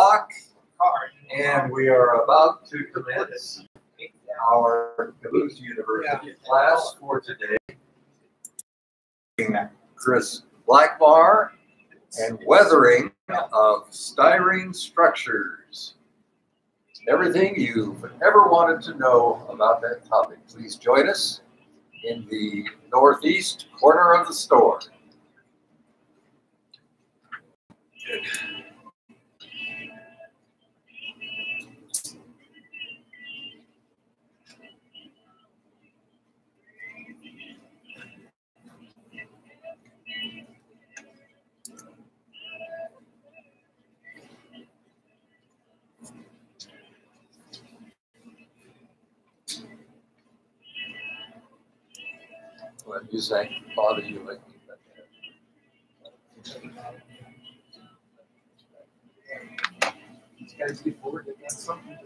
o'clock, and we are about to commence our Caboose University class for today. Kris Blackmarr and weathering of styrene structures. Everything you've ever wanted to know about that topic. Please join us in the northeast corner of the store. When music bother you like These guys get bored, they got something.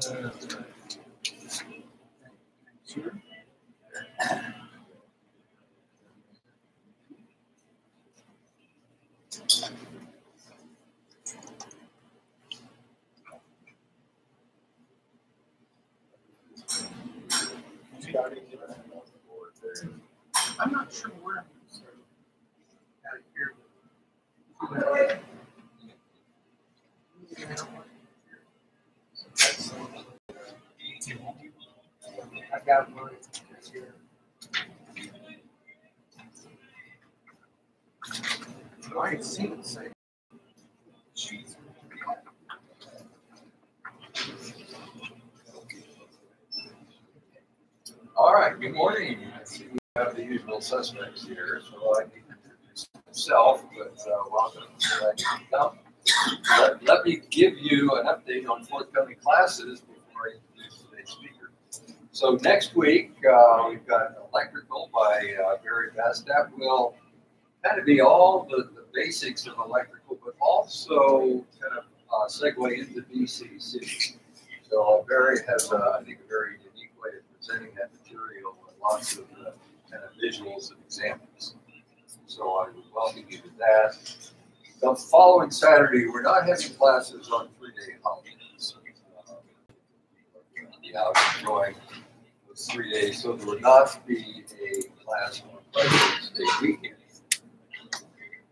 Sure. I'm not sure where I'm gonna start. I got mine here. I ain't seen. All right, good morning. I see we have the usual suspects here, so I can introduce myself, but uh, welcome. Glad you could come. Let, let me give you an update on forthcoming classes before I introduce today's speaker. So next week, uh, we've got electrical by uh, Barry Bastap. Will kind of be all the, the basics of electrical, but also kind of uh, segue into DCC. So Barry has, I think, a very unique way of presenting that material lots of uh, kind of visuals and examples. So I would welcome you to that. The following Saturday, we're not having classes on three-day holidays. Uh, Be out enjoying those three days, so there will not be a class on President's Day weekend.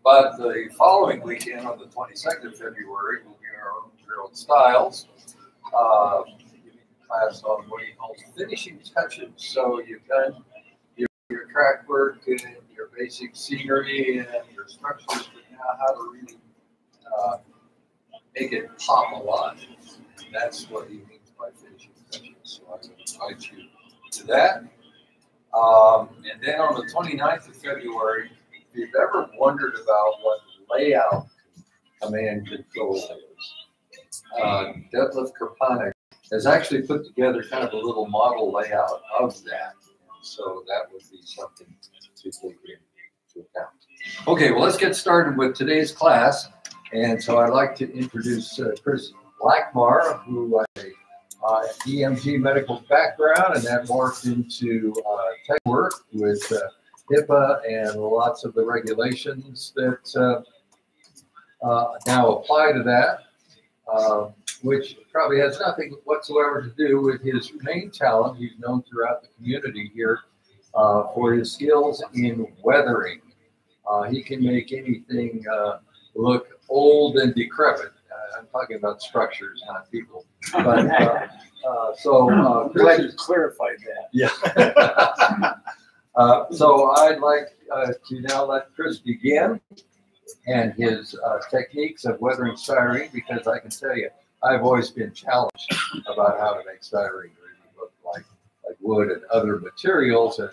But the following weekend, on the 22nd of February, will be our own Gerald Styles. Uh, class on what he calls finishing touches. So you've done your, your track work and your basic scenery and your structures, but now how to really uh, make it pop a lot. That's what he means by finishing touches. So I invite you to that. Um, and then on the 29th of February, if you've ever wondered about what layout command control is, uh, Detlef has actually put together kind of a little model layout of that. So that would be something to take into account. Okay, well, let's get started with today's class. And so I'd like to introduce uh, Kris Blackmarr, who has uh, EMG medical background, and that morphed into uh, tech work with uh, HIPAA and lots of the regulations that uh, uh, now apply to that, uh, which probably has nothing whatsoever to do with his main talent. He's known throughout the community here uh, for his skills in weathering. Uh, he can make anything uh, look old and decrepit. Uh, I'm talking about structures, not people. But uh, uh, so uh, Glad Kris you clarified that. yeah. uh, so I'd like uh, to now let Kris begin and his uh, techniques of weathering styrene because I can tell you, I've always been challenged about how to make styrene look like, like wood and other materials. And,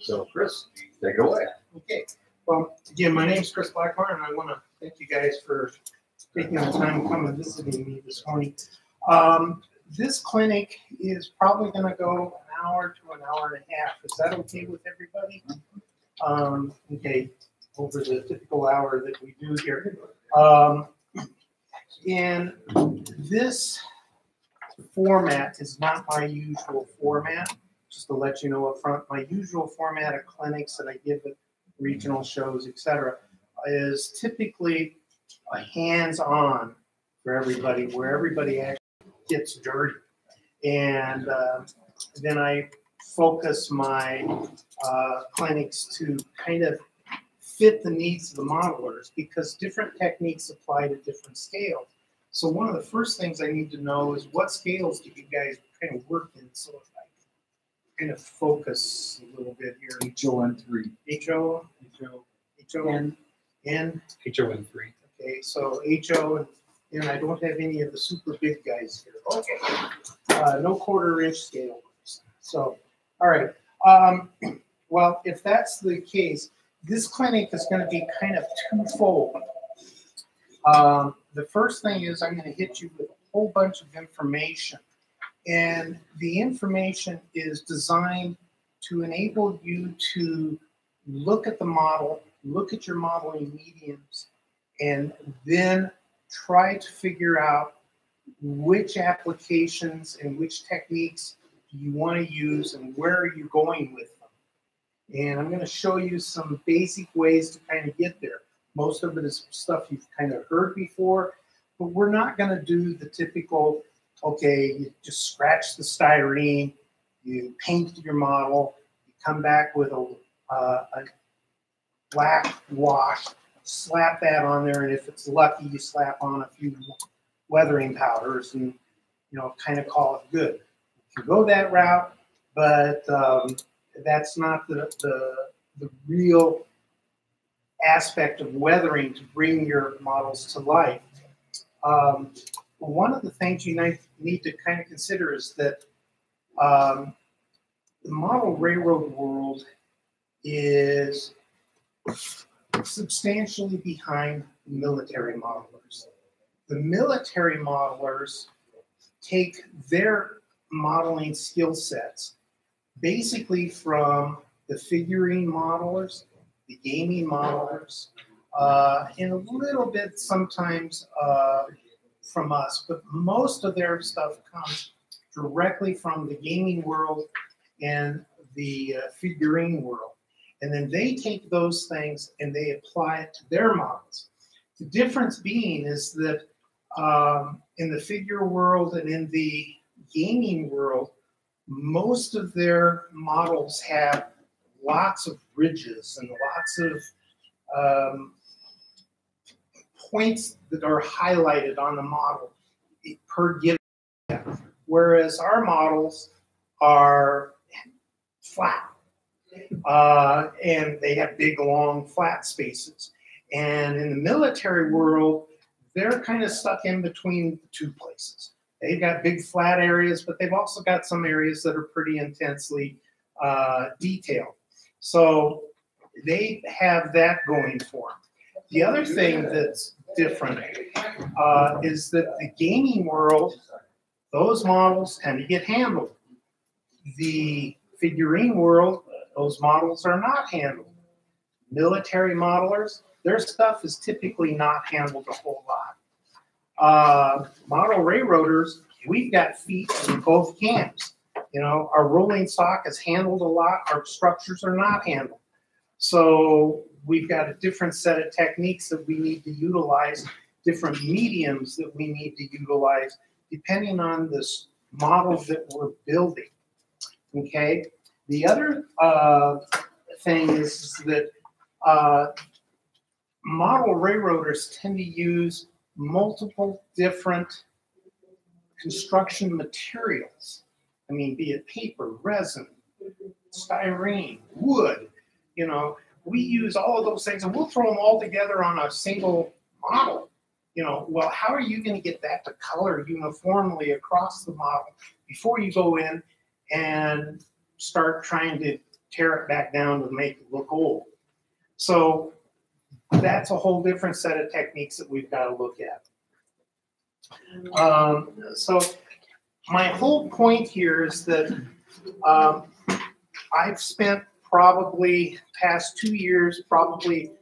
so, Kris, take it away. Okay, well, again, my name is Kris Blackmarr, and I want to thank you guys for taking the time to come and visiting me this morning. Um, this clinic is probably going to go an hour to an hour and a half. Is that okay with everybody? Um, okay, over the typical hour that we do here. Um, and this format is not my usual format. just to let you know up front, my usual format of clinics that I give at regional shows, etc., is typically a hands-on for everybody, where everybody actually gets dirty. And uh, then I focus my uh, clinics to kind of fit the needs of the modelers because different techniques apply to different scales. So one of the first things I need to know is what scales do you guys kind of work in so if I kind of focus a little bit here. HON three. HO, HO. HO, N, N, HON three. okay, so HO, and I don't have any of the super big guys here. Okay. Uh, no quarter inch scale. So, all right. Um, well, if that's the case, this clinic is going to be kind of twofold. Um, the first thing is I'm going to hit you with a whole bunch of information. And the information is designed to enable you to look at the model, look at your modeling mediums, and then try to figure out which applications and which techniques you want to use and where are you going with. And I'm going to show you some basic ways to kind of get there. Most of it is stuff you've kind of heard before, but we're not going to do the typical, okay, you just scratch the styrene, you paint your model, you come back with a, uh, a black wash, slap that on there, and if it's lucky, you slap on a few weathering powders and, you know, kind of call it good. You can go that route, but um, that's not the, the, the real aspect of weathering to bring your models to life. Um, one of the things you need to kind of consider is that um, the model railroad world is substantially behind military modelers. The military modelers take their modeling skill sets basically from the figurine modelers, the gaming modelers, uh, and a little bit sometimes uh, from us, but most of their stuff comes directly from the gaming world and the uh, figurine world. And then they take those things and they apply it to their models. The difference being is that um, in the figure world and in the gaming world, most of their models have lots of ridges and lots of um, points that are highlighted on the model per given. Whereas our models are flat uh, and they have big, long, flat spaces. And in the military world, they're kind of stuck in between two places. They've got big flat areas, but they've also got some areas that are pretty intensely uh, detailed. So they have that going for them. The other thing that's different uh, is that the gaming world, those models tend to get handled. The figurine world, those models are not handled. Military modelers, their stuff is typically not handled a whole lot. Uh, model railroaders, we've got feet in both camps. You know, our rolling stock is handled a lot, our structures are not handled. So we've got a different set of techniques that we need to utilize, different mediums that we need to utilize, depending on this model that we're building. Okay. The other uh, thing is that uh, model railroaders tend to use multiple different construction materials. I mean, be it paper, resin, styrene, wood, you know, we use all of those things and we'll throw them all together on a single model. You know, well, how are you going to get that to color uniformly across the model before you go in and start trying to tear it back down to make it look old? So that's a whole different set of techniques that we've got to look at. Um, so my whole point here is that um, I've spent probably past two years, probably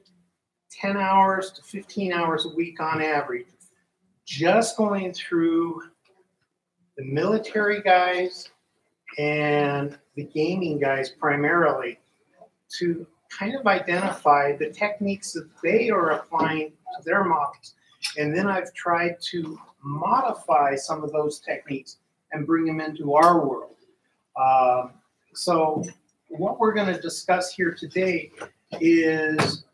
10 hours to 15 hours a week on average, just going through the military guys and the gaming guys primarily to kind of identify the techniques that they are applying to their models. And then I've tried to modify some of those techniques and bring them into our world. Um, so what we're going to discuss here today is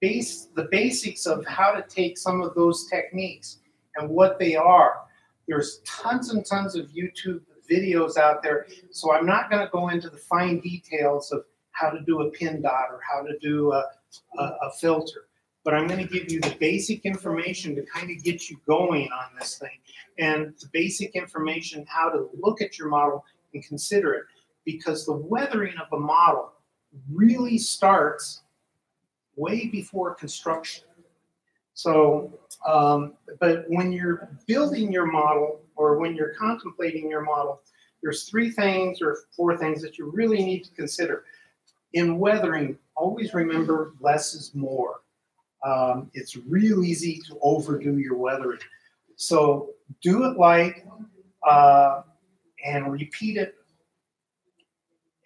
base the basics of how to take some of those techniques and what they are. There's tons and tons of YouTube videos out there, so I'm not going to go into the fine details of how to do a pin dot or how to do a, a, a filter. But I'm going to give you the basic information to kind of get you going on this thing and the basic information how to look at your model and consider it because the weathering of a model really starts way before construction. So, um, but when you're building your model or when you're contemplating your model, there's three things or four things that you really need to consider. In weathering, always remember less is more. Um, it's real easy to overdo your weathering. So do it light uh, and repeat it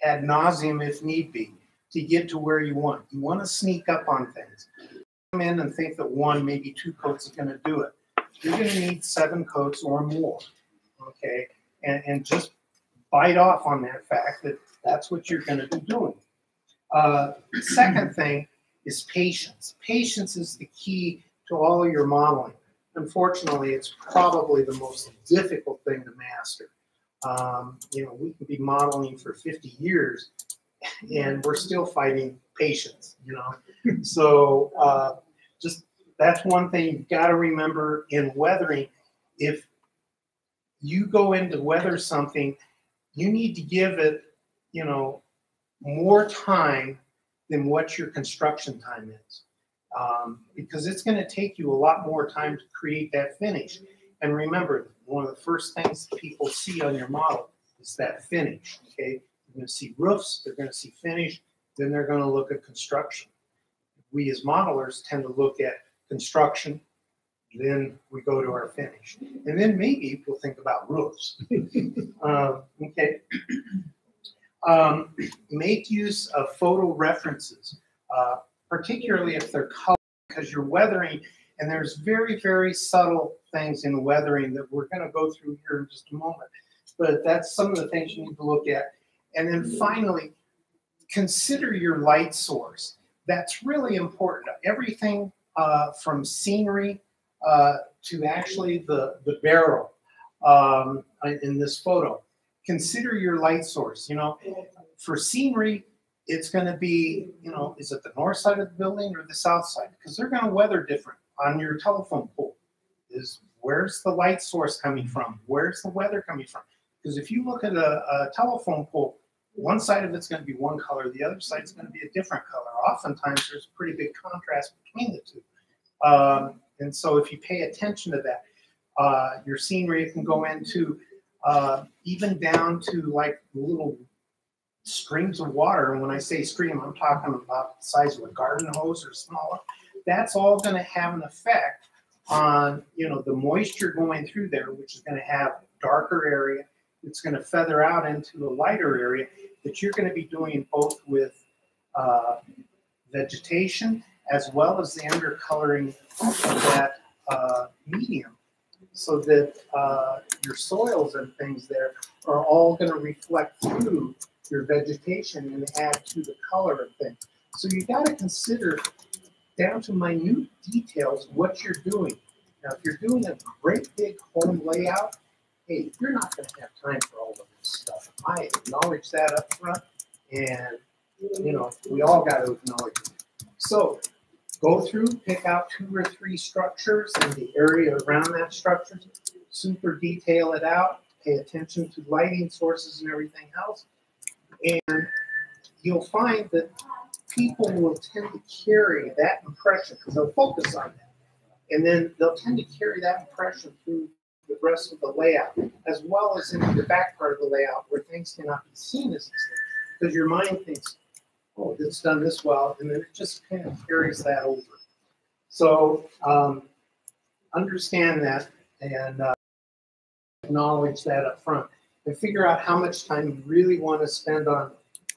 ad nauseum if need be to get to where you want. You want to sneak up on things. Come in and think that one, maybe two coats is going to do it. You're going to need seven coats or more. Okay, and, and just bite off on that fact that that's what you're going to be doing. Uh, second thing is patience. Patience is the key to all your modeling. Unfortunately, it's probably the most difficult thing to master. Um, you know, we can be modeling for 50 years and we're still fighting patience, you know. so uh, just that's one thing you've got to remember in weathering. If you go into weather something, you need to give it, you know, more time than what your construction time is. Um, because it's going to take you a lot more time to create that finish. And remember, one of the first things people see on your model is that finish. Okay, they're going to see roofs, they're going to see finish, then they're going to look at construction. We as modelers tend to look at construction, then we go to our finish, and then maybe we'll think about roofs. uh, okay. Um, make use of photo references, uh, particularly if they're color, because you're weathering, and there's very, very subtle things in weathering that we're going to go through here in just a moment. But that's some of the things you need to look at. And then finally, consider your light source. That's really important. Everything uh, from scenery uh, to actually the, the barrel um, in this photo consider your light source. You know, for scenery, it's going to be, you know, is it the north side of the building or the south side? Because they're going to weather different on your telephone pole. Is where's the light source coming from? Where's the weather coming from? Because if you look at a, a telephone pole, one side of it's going to be one color, the other side is going to be a different color. Oftentimes, there's a pretty big contrast between the two. Um, and so, if you pay attention to that, uh, your scenery can go into uh, even down to like little streams of water. And when I say stream, I'm talking about the size of a garden hose or smaller. That's all going to have an effect on you know the moisture going through there, which is going to have a darker area. It's going to feather out into a lighter area that you're going to be doing both with uh, vegetation as well as the undercoloring of that uh, medium so that uh, your soils and things there are all going to reflect through your vegetation and add to the color of things. So you got to consider down to minute details what you're doing. Now, if you're doing a great big home layout, hey, you're not going to have time for all of this stuff. I acknowledge that up front, and you know we all got to acknowledge it. So go through, pick out two or three structures and the area around that structure, super detail it out, pay attention to lighting sources and everything else. And you'll find that people will tend to carry that impression because they'll focus on that. And then they'll tend to carry that impression through the rest of the layout, as well as into the back part of the layout where things cannot be seen as easily. Because your mind thinks, oh, it's done this well, and then it just kind of carries that over. So um, understand that and uh, acknowledge that up front. and figure out how much time you really want to spend on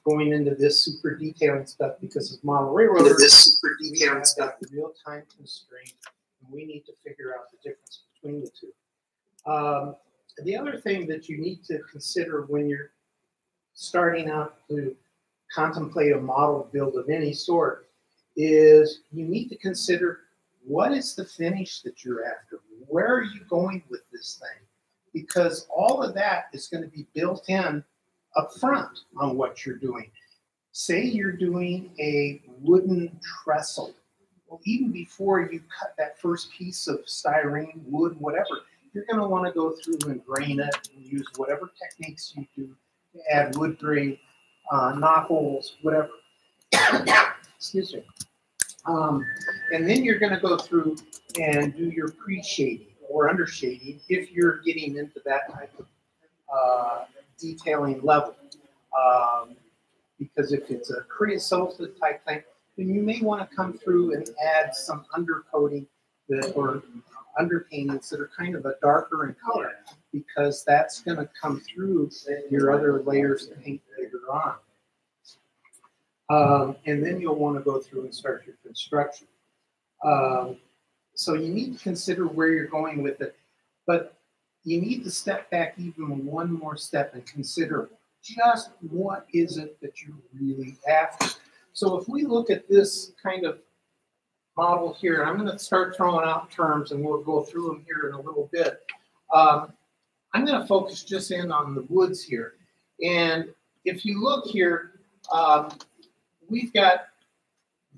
going into this super detailing stuff because of model railroaders, this super detailing stuff. that real time constraint, and we need to figure out the difference between the two. Um, the other thing that you need to consider when you're starting out to contemplate a model build of any sort is you need to consider what is the finish that you're after? Where are you going with this thing? Because all of that is going to be built in up front on what you're doing. Say you're doing a wooden trestle. Well, even before you cut that first piece of styrene, wood, whatever, you're going to want to go through and grain it and use whatever techniques you do to add wood grain, uh, knot holes, whatever. Excuse me. Um, and then you're going to go through and do your pre-shading or under shading if you're getting into that type of uh, detailing level. Um, because if it's a creosote type thing, then you may want to come through and add some undercoating that or underpaintings that are kind of a darker in color because that's going to come through your other layers of paint later on. Um, and then you'll want to go through and start your construction. Um, so you need to consider where you're going with it, but you need to step back even one more step and consider just what is it that you're really after. So if we look at this kind of model here, I'm going to start throwing out terms and we'll go through them here in a little bit. Um, I'm going to focus just in on the woods here. And if you look here, um, we've got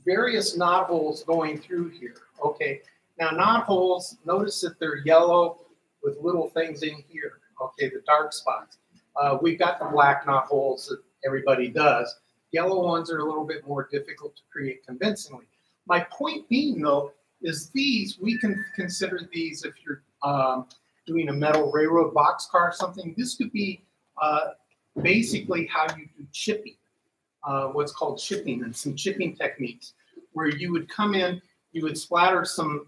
various knot holes going through here. Okay, now knot holes, notice that they're yellow with little things in here. Okay, the dark spots. Uh, we've got the black knot holes that everybody does. Yellow ones are a little bit more difficult to create convincingly. My point being, though, is these, we can consider these if you're um, doing a metal railroad boxcar or something. This could be uh, basically how you do chipping, uh, what's called chipping and some chipping techniques, where you would come in, you would splatter some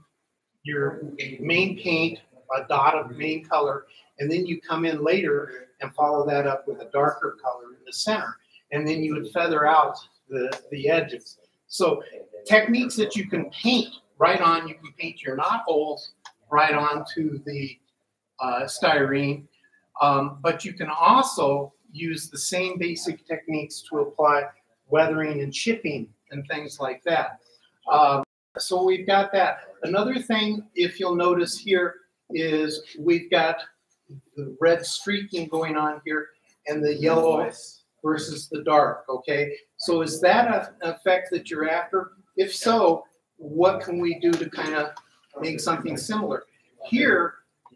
your main paint, a dot of main color, and then you come in later and follow that up with a darker color in the center. And then you would feather out the, the edges. So techniques that you can paint right on, you can paint your knot holes right onto the uh, styrene, um, but you can also use the same basic techniques to apply weathering and chipping and things like that. Um, so we've got that. Another thing, if you'll notice here, is we've got the red streaking going on here and the yellow versus the dark, okay? So is that an effect that you're after? If so, what can we do to kind of make something similar? Here,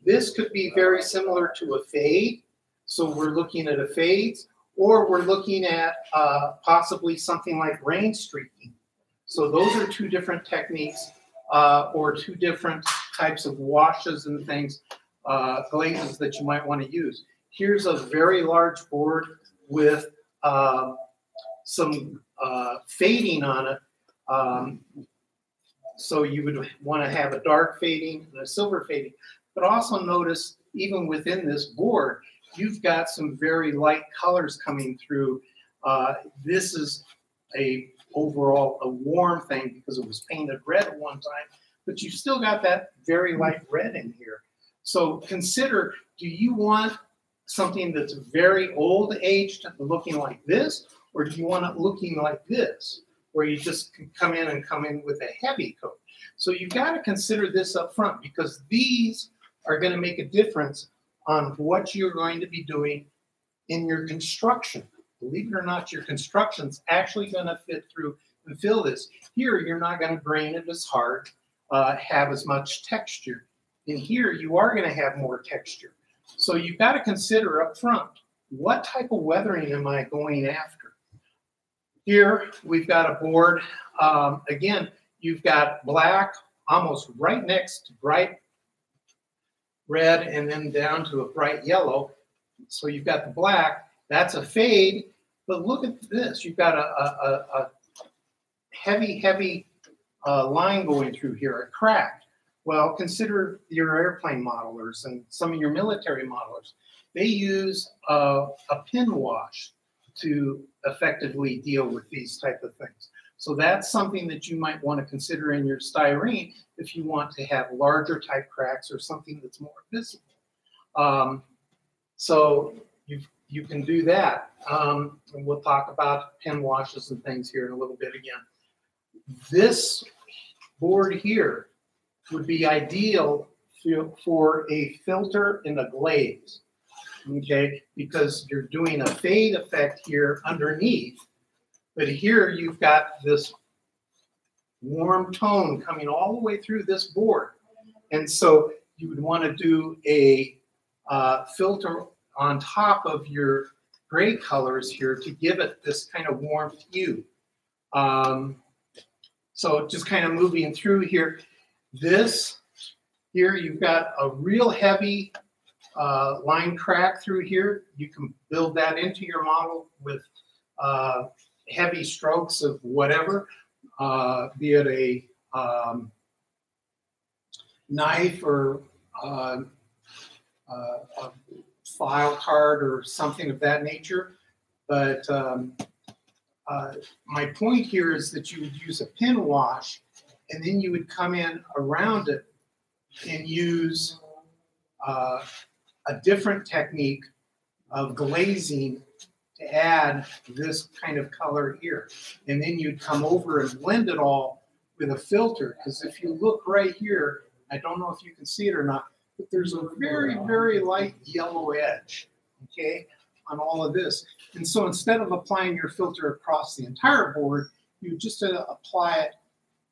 this could be very similar to a fade. So we're looking at a fade, or we're looking at uh, possibly something like rain streaking. So those are two different techniques uh, or two different types of washes and things, uh, glazes that you might want to use. Here's a very large board with uh, some uh, fading on it. Um, so you would want to have a dark fading and a silver fading. But also notice, even within this board, you've got some very light colors coming through. Uh, this is a overall a warm thing because it was painted red at one time, but you've still got that very light red in here. So consider, do you want something that's very old aged looking like this, or do you want it looking like this, where you just come in and come in with a heavy coat? So you've got to consider this up front because these are going to make a difference on what you're going to be doing in your construction. Believe it or not, your construction's actually going to fit through and fill this. Here, you're not going to grain it as hard, uh, have as much texture. In here, you are going to have more texture. So you've got to consider up front, what type of weathering am I going after? Here, we've got a board. Um, again, you've got black almost right next to bright red and then down to a bright yellow. So you've got the black, that's a fade, but look at this. You've got a, a, a, heavy, heavy uh, line going through here, a crack. Well, consider your airplane modelers and some of your military modelers. they use a pin wash to effectively deal with these type of things. So that's something that you might want to consider in your styrene if you want to have larger type cracks or something that's more visible. Um, so you you can do that. Um, and we'll talk about pin washes and things here in a little bit again. This board here would be ideal for a filter in a glaze, okay? Because you're doing a fade effect here underneath, but here you've got this warm tone coming all the way through this board. And so you would want to do a uh, filter on top of your gray colors here to give it this kind of warm hue. Um, so just kind of moving through here. This here, you've got a real heavy uh, line crack through here. You can build that into your model with uh, heavy strokes of whatever, uh, be it a um, knife or uh, uh, a file card or something of that nature. But um, uh, my point here is that you would use a pin wash and then you would come in around it and use uh, a different technique of glazing to add this kind of color here. And then you'd come over and blend it all with a filter. Because if you look right here, I don't know if you can see it or not, but there's a very, very light yellow edge, okay, on all of this. And so instead of applying your filter across the entire board, you just uh, apply it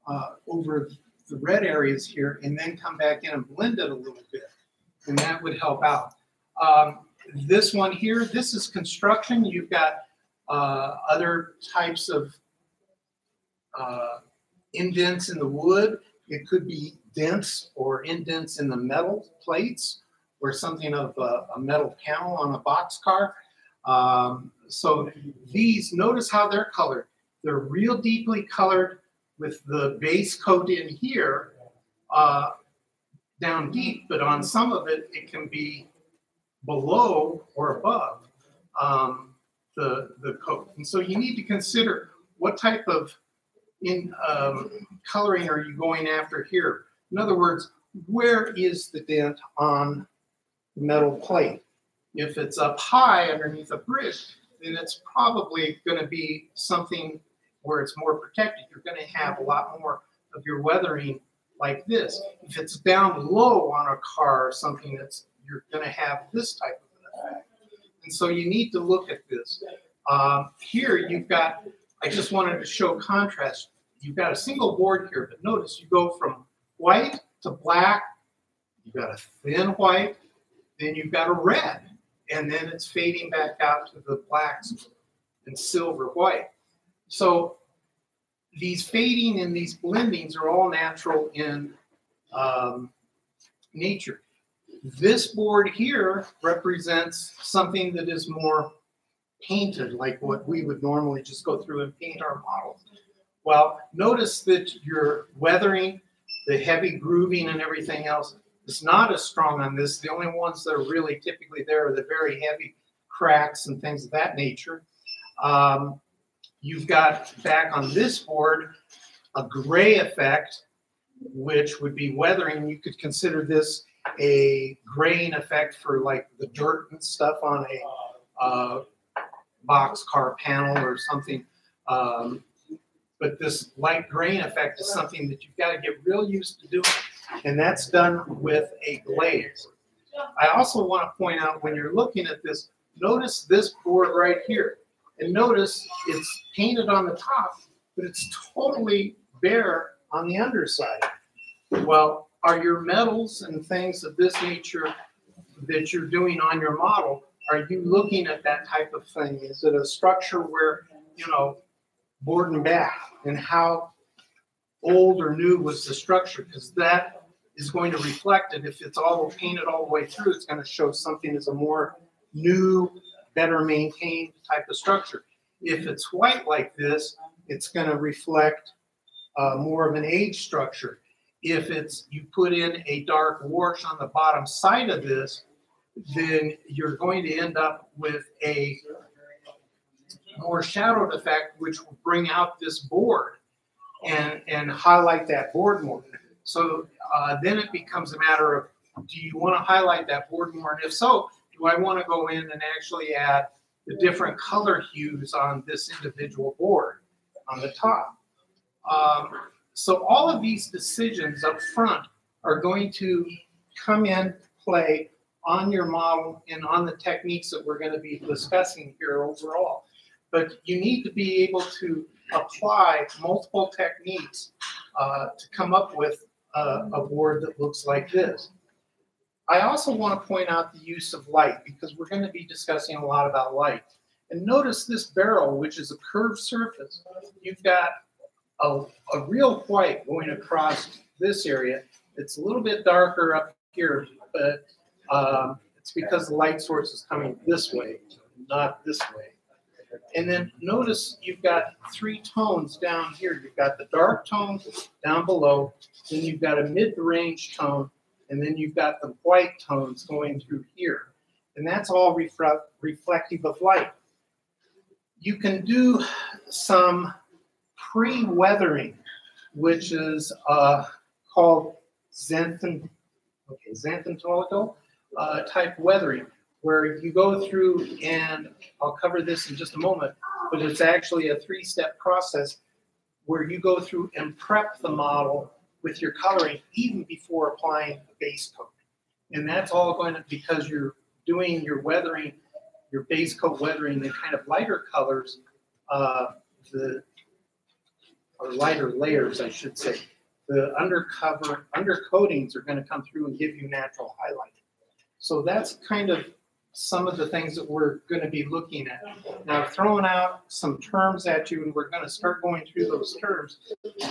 uh, over the red areas here and then come back in and blend it a little bit. And that would help out. Um, this one here, this is construction. You've got uh, other types of uh, indents in the wood. It could be dents or indents in the metal plates or something of a, a metal panel on a box car. Um, so these, notice how they're colored. They're real deeply colored with the base coat in here uh, down deep, but on some of it, it can be below or above um, the, the coat. And so you need to consider what type of in um, coloring are you going after here? In other words, where is the dent on the metal plate? If it's up high underneath a bridge, then it's probably going to be something where it's more protected. You're going to have a lot more of your weathering like this. If it's down low on a car or something, that's you're going to have this type of an effect. And so you need to look at this. Um, here you've got, I just wanted to show contrast. You've got a single board here, but notice you go from white to black, you've got a thin white, then you've got a red, and then it's fading back out to the blacks and silver white. So these fading and these blendings are all natural in um, nature. This board here represents something that is more painted, like what we would normally just go through and paint our models. Well, notice that your weathering, the heavy grooving and everything else is not as strong on this. The only ones that are really typically there are the very heavy cracks and things of that nature. Um, You've got back on this board a gray effect, which would be weathering. You could consider this a grain effect for like the dirt and stuff on a uh, box car panel or something. Um, but this light grain effect is something that you've got to get real used to doing. And that's done with a glaze. I also want to point out when you're looking at this, notice this board right here. And notice it's painted on the top, but it's totally bare on the underside. Well, are your metals and things of this nature that you're doing on your model, are you looking at that type of thing? Is it a structure where, you know, board and bath and how old or new was the structure? Because that is going to reflect it. If it's all painted all the way through, it's going to show something as a more new better maintained type of structure. If it's white like this, it's going to reflect uh, more of an age structure. If it's you put in a dark wash on the bottom side of this, then you're going to end up with a more shadowed effect, which will bring out this board and, and highlight that board more. So uh, then it becomes a matter of, do you want to highlight that board more? And if so, do I want to go in and actually add the different color hues on this individual board on the top? Um, so all of these decisions up front are going to come in play on your model and on the techniques that we're going to be discussing here overall. But you need to be able to apply multiple techniques uh, to come up with a, a board that looks like this. I also want to point out the use of light because we're going to be discussing a lot about light. And notice this barrel, which is a curved surface. You've got a, a real white going across this area. It's a little bit darker up here, but um, it's because the light source is coming this way, not this way. And then notice you've got three tones down here. You've got the dark tone down below, then you've got a mid-range tone, and then you've got the white tones going through here. And that's all reflect, reflective of light. You can do some pre-weathering, which is uh, called xanthan, okay, xanthantolical uh, type weathering, where you go through and I'll cover this in just a moment, but it's actually a three-step process where you go through and prep the model with your coloring even before applying the base coat. And that's all going to, because you're doing your weathering, your base coat weathering, the kind of lighter colors, uh, the or lighter layers, I should say. The undercover undercoatings are going to come through and give you natural highlight. So that's kind of some of the things that we're going to be looking at. Now, I've thrown out some terms at you, and we're going to start going through those terms.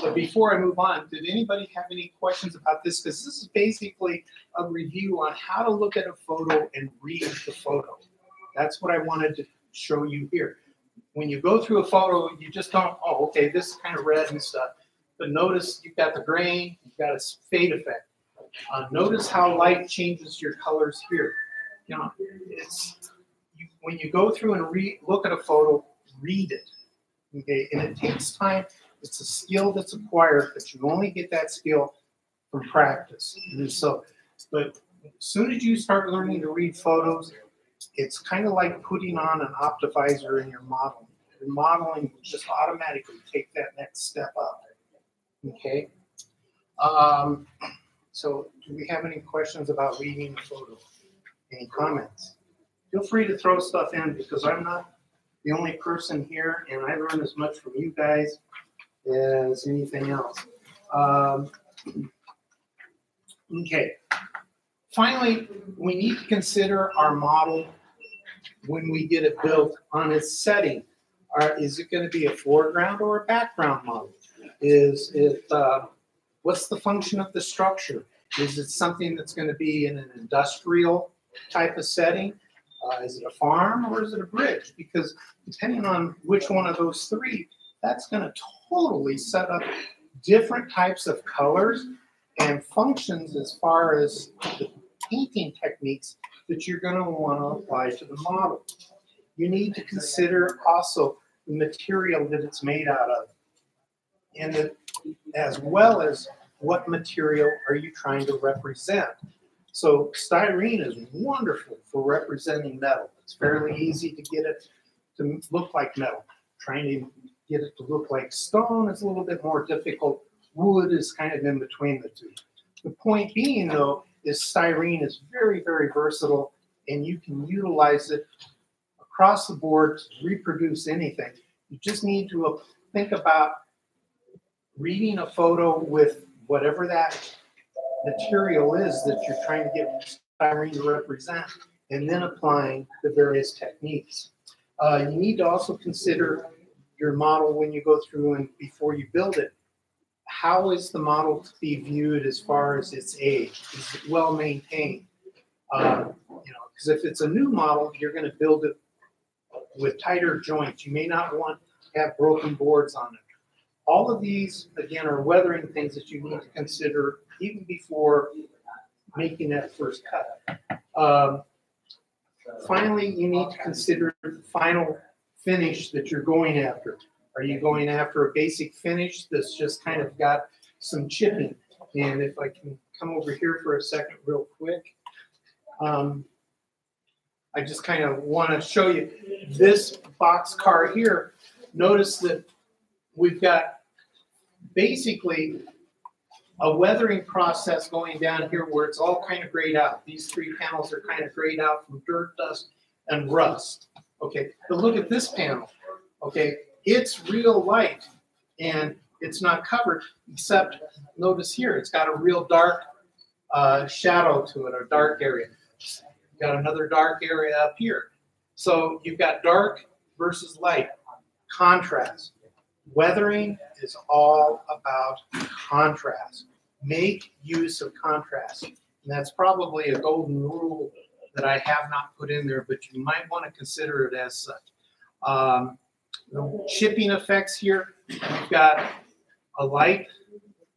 But before I move on, did anybody have any questions about this? Because this is basically a review on how to look at a photo and read the photo. That's what I wanted to show you here. When you go through a photo, you just don't, oh, okay, this is kind of red and stuff. But notice you've got the grain, you've got a fade effect. Uh, notice how light changes your colors here you know, it's you, when you go through and read, look at a photo, read it. Okay, and it takes time. It's a skill that's acquired, but you only get that skill from practice. And so, but as soon as you start learning to read photos, it's kind of like putting on an optimizer in your modeling. Your modeling will just automatically take that next step up. Okay. Um, so, do we have any questions about reading the photo? Any comments? Feel free to throw stuff in because I'm not the only person here, and I learn as much from you guys as anything else. Um, okay. Finally, we need to consider our model when we get it built on its setting. Are, is it going to be a foreground or a background model? Is it uh, what's the function of the structure? Is it something that's going to be in an industrial type of setting? Uh, is it a farm or is it a bridge? Because depending on which one of those three, that's going to totally set up different types of colors and functions as far as the painting techniques that you're going to want to apply to the model. You need to consider also the material that it's made out of, and the, as well as what material are you trying to represent. So styrene is wonderful for representing metal. It's fairly easy to get it to look like metal. Trying to get it to look like stone is a little bit more difficult. Wood is kind of in between the two. The point being, though, is styrene is very, very versatile, and you can utilize it across the board to reproduce anything. You just need to think about reading a photo with whatever that material is that you're trying to get styrene to represent, and then applying the various techniques. Uh, you need to also consider your model when you go through and before you build it. How is the model to be viewed as far as its age? Is it well maintained? Uh, you know, because if it's a new model, you're going to build it with tighter joints. You may not want to have broken boards on it. All of these, again, are weathering things that you need to consider even before making that first cut. Um, finally, you need to consider the final finish that you're going after. Are you going after a basic finish that's just kind of got some chipping? And if I can come over here for a second real quick. Um, I just kind of want to show you this box car here. Notice that we've got basically a weathering process going down here where it's all kind of grayed out. These three panels are kind of grayed out from dirt, dust, and rust. Okay, but look at this panel. Okay, it's real light and it's not covered except notice here it's got a real dark uh, shadow to it, a dark area. You've got another dark area up here. So you've got dark versus light, contrast. Weathering is all about contrast. Make use of contrast. And that's probably a golden rule that I have not put in there, but you might want to consider it as such. Um, the chipping effects here, we've got a light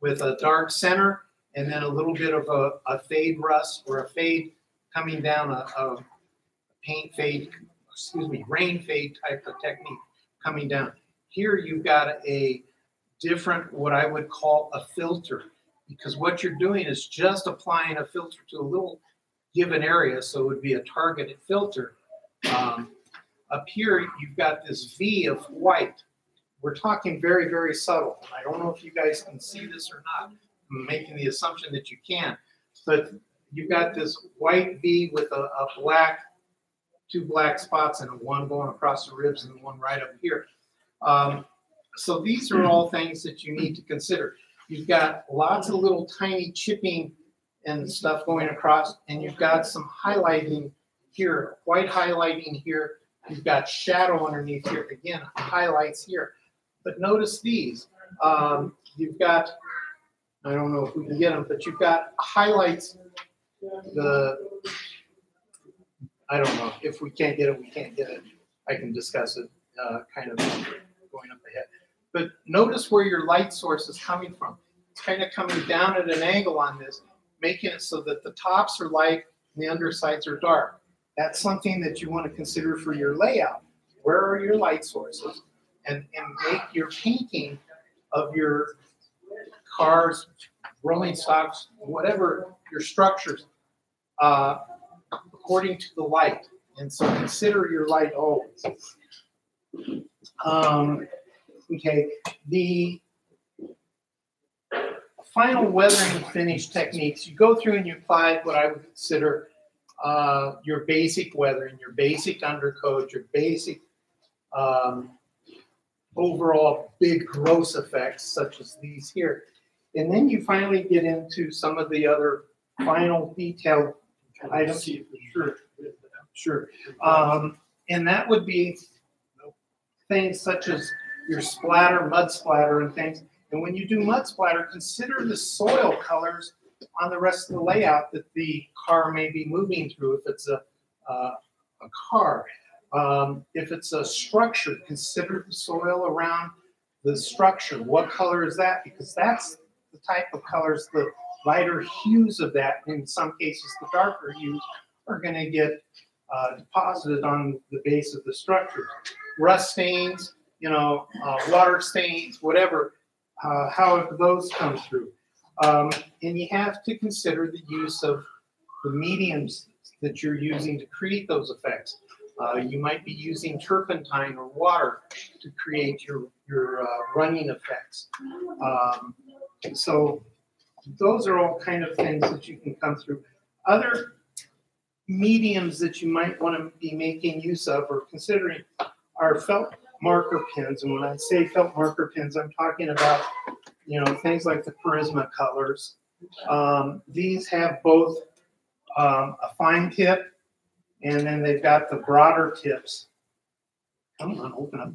with a dark center and then a little bit of a, a fade rust or a fade coming down a, a paint fade, excuse me, rain fade type of technique coming down. Here you've got a different, what I would call a filter, because what you're doing is just applying a filter to a little given area, so it would be a targeted filter. Um, up here, you've got this V of white. We're talking very, very subtle. I don't know if you guys can see this or not. I'm making the assumption that you can. But you've got this white V with a, a black, two black spots and one going across the ribs and one right up here. Um, so these are all things that you need to consider. You've got lots of little tiny chipping and stuff going across, and you've got some highlighting here, white highlighting here. You've got shadow underneath here. Again, highlights here. But notice these. Um, you've got, I don't know if we can get them, but you've got highlights. The, I don't know. If we can't get it, we can't get it. I can discuss it uh, kind of going up ahead. But notice where your light source is coming from. It's kind of coming down at an angle on this, making it so that the tops are light and the undersides are dark. That's something that you want to consider for your layout. Where are your light sources? And, and make your painting of your cars, rolling stocks, whatever your structures, uh, according to the light. And so consider your light always. Um, okay, the final weathering finish techniques, you go through and you apply what I would consider uh, your basic weathering, your basic undercoat, your basic um, overall big gross effects, such as these here. And then you finally get into some of the other final detailed items. Sure, sure. Um, and that would be things such as your splatter, mud splatter, and things. And when you do mud splatter, consider the soil colors on the rest of the layout that the car may be moving through. If it's a, uh, a car, um, if it's a structure, consider the soil around the structure. What color is that? Because that's the type of colors, the lighter hues of that, in some cases the darker hues, are going to get uh, deposited on the base of the structure. Rust stains, you know, uh, water stains, whatever, uh, however those come through. Um, and you have to consider the use of the mediums that you're using to create those effects. Uh, you might be using turpentine or water to create your, your uh, running effects. Um, so those are all kind of things that you can come through. Other mediums that you might want to be making use of or considering are felt marker pens. And when I say felt marker pens, I'm talking about, you know, things like the Prismacolors. Um, these have both um, a fine tip and then they've got the broader tips. Come on, open up.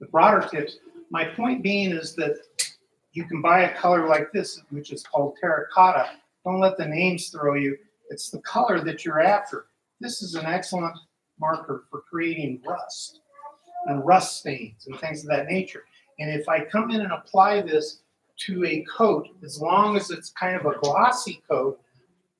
The broader tips. My point being is that you can buy a color like this, which is called terracotta. Don't let the names throw you. It's the color that you're after. This is an excellent marker for creating rust and rust stains and things of that nature. And if I come in and apply this to a coat, as long as it's kind of a glossy coat,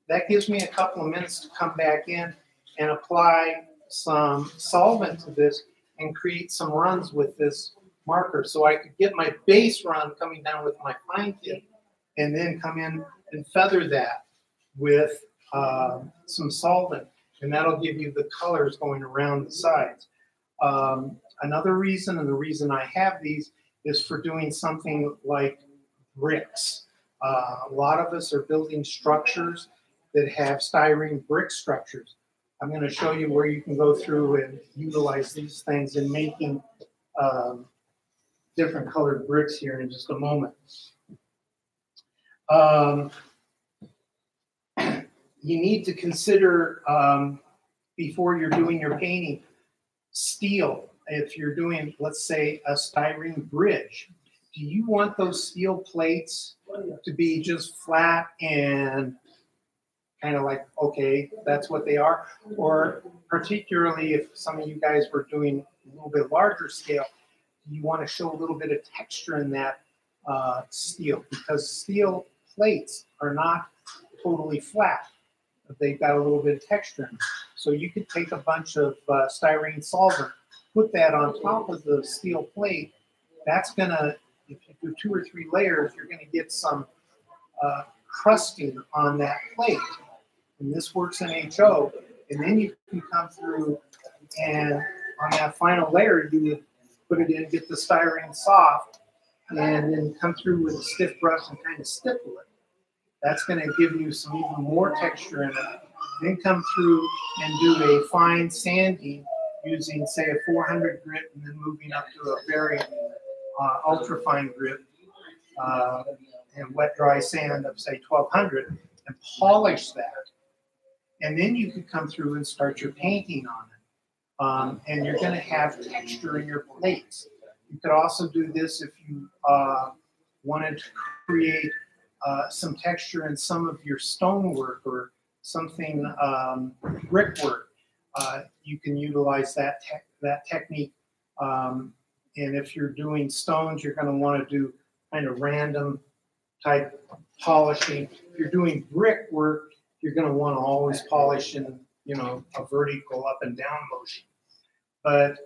that gives me a couple of minutes to come back in and apply some solvent to this and create some runs with this marker. So I could get my base run coming down with my fine tip and then come in and feather that with uh, some solvent. And that'll give you the colors going around the sides. Um, another reason, and the reason I have these, is for doing something like bricks. Uh, a lot of us are building structures that have styrene brick structures. I'm going to show you where you can go through and utilize these things in making um, different colored bricks here in just a moment. Um, you need to consider um, before you're doing your painting steel. If you're doing, let's say, a styrene bridge, do you want those steel plates to be just flat and kind of like, okay, that's what they are? Or particularly if some of you guys were doing a little bit larger scale, you want to show a little bit of texture in that uh, steel because steel plates are not totally flat. They've got a little bit of texture. In them. So you could take a bunch of uh, styrene solvent, put that on top of the steel plate. That's gonna, if you do two or three layers, you're gonna get some uh, crusting on that plate. And this works in HO. And then you can come through and on that final layer, you put it in, get the styrene soft, and then come through with a stiff brush and kind of stipple it. That's going to give you some even more texture in it. Then come through and do a fine sanding using, say, a 400 grit and then moving up to a very uh, ultra fine grit uh, and wet dry sand of, say, 1200 and polish that. And then you could come through and start your painting on it. Um, and you're going to have texture in your plates. You could also do this if you uh, wanted to create uh, some texture in some of your stonework or something um, brickwork. Uh, you can utilize that te that technique. Um, and if you're doing stones, you're going to want to do kind of random type polishing. If you're doing brickwork, you're going to want to always polish in you know a vertical up and down motion. But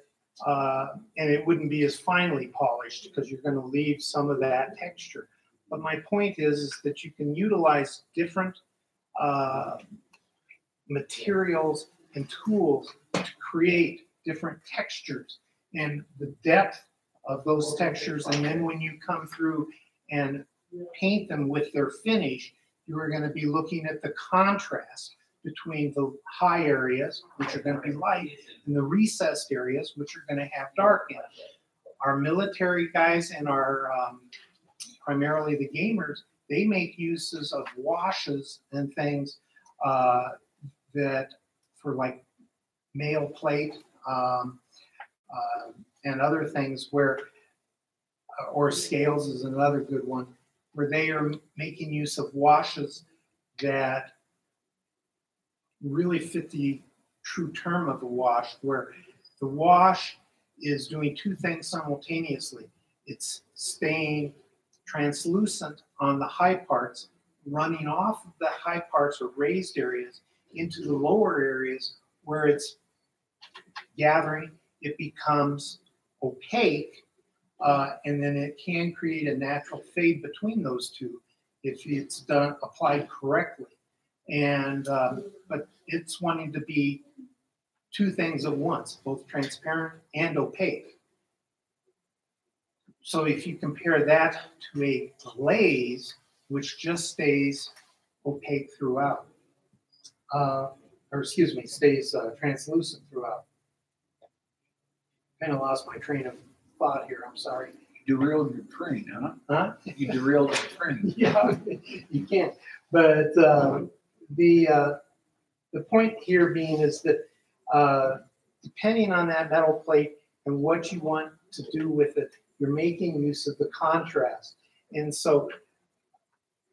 uh, and it wouldn't be as finely polished because you're going to leave some of that texture. But my point is, is that you can utilize different uh, materials and tools to create different textures and the depth of those textures. And then when you come through and paint them with their finish, you are going to be looking at the contrast between the high areas, which are going to be light, and the recessed areas, which are going to have dark in it. Our military guys and our um, primarily the gamers, they make uses of washes and things uh, that for like mail plate um, uh, and other things where, uh, or scales is another good one, where they are making use of washes that really fit the true term of the wash, where the wash is doing two things simultaneously. It's staying translucent on the high parts, running off of the high parts or raised areas into the lower areas where it's gathering, it becomes opaque, uh, and then it can create a natural fade between those two if it's done applied correctly. And um, but it's wanting to be two things at once, both transparent and opaque. So if you compare that to a glaze, which just stays opaque throughout, uh, or excuse me, stays uh, translucent throughout. Kind of lost my train of thought here. I'm sorry. You derailed your train, huh? Huh? You derailed the train. yeah, you can't. But uh, the uh, the point here being is that uh, depending on that metal plate and what you want to do with it, you're making use of the contrast. And so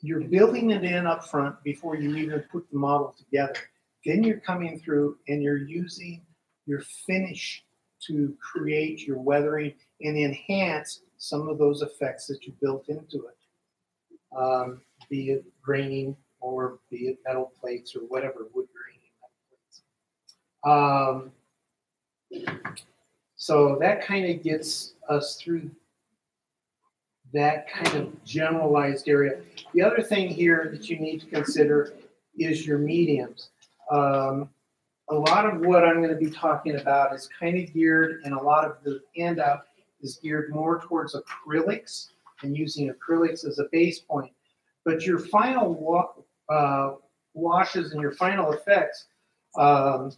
you're building it in up front before you even put the model together. Then you're coming through and you're using your finish to create your weathering and enhance some of those effects that you built into it, um, be it graining or be it metal plates or whatever, wood graining metal plates. Um, So that kind of gets us through that kind of generalized area. The other thing here that you need to consider is your mediums. Um, a lot of what I'm going to be talking about is kind of geared, and a lot of the handout is geared more towards acrylics and using acrylics as a base point. But your final wa- uh, washes and your final effects um,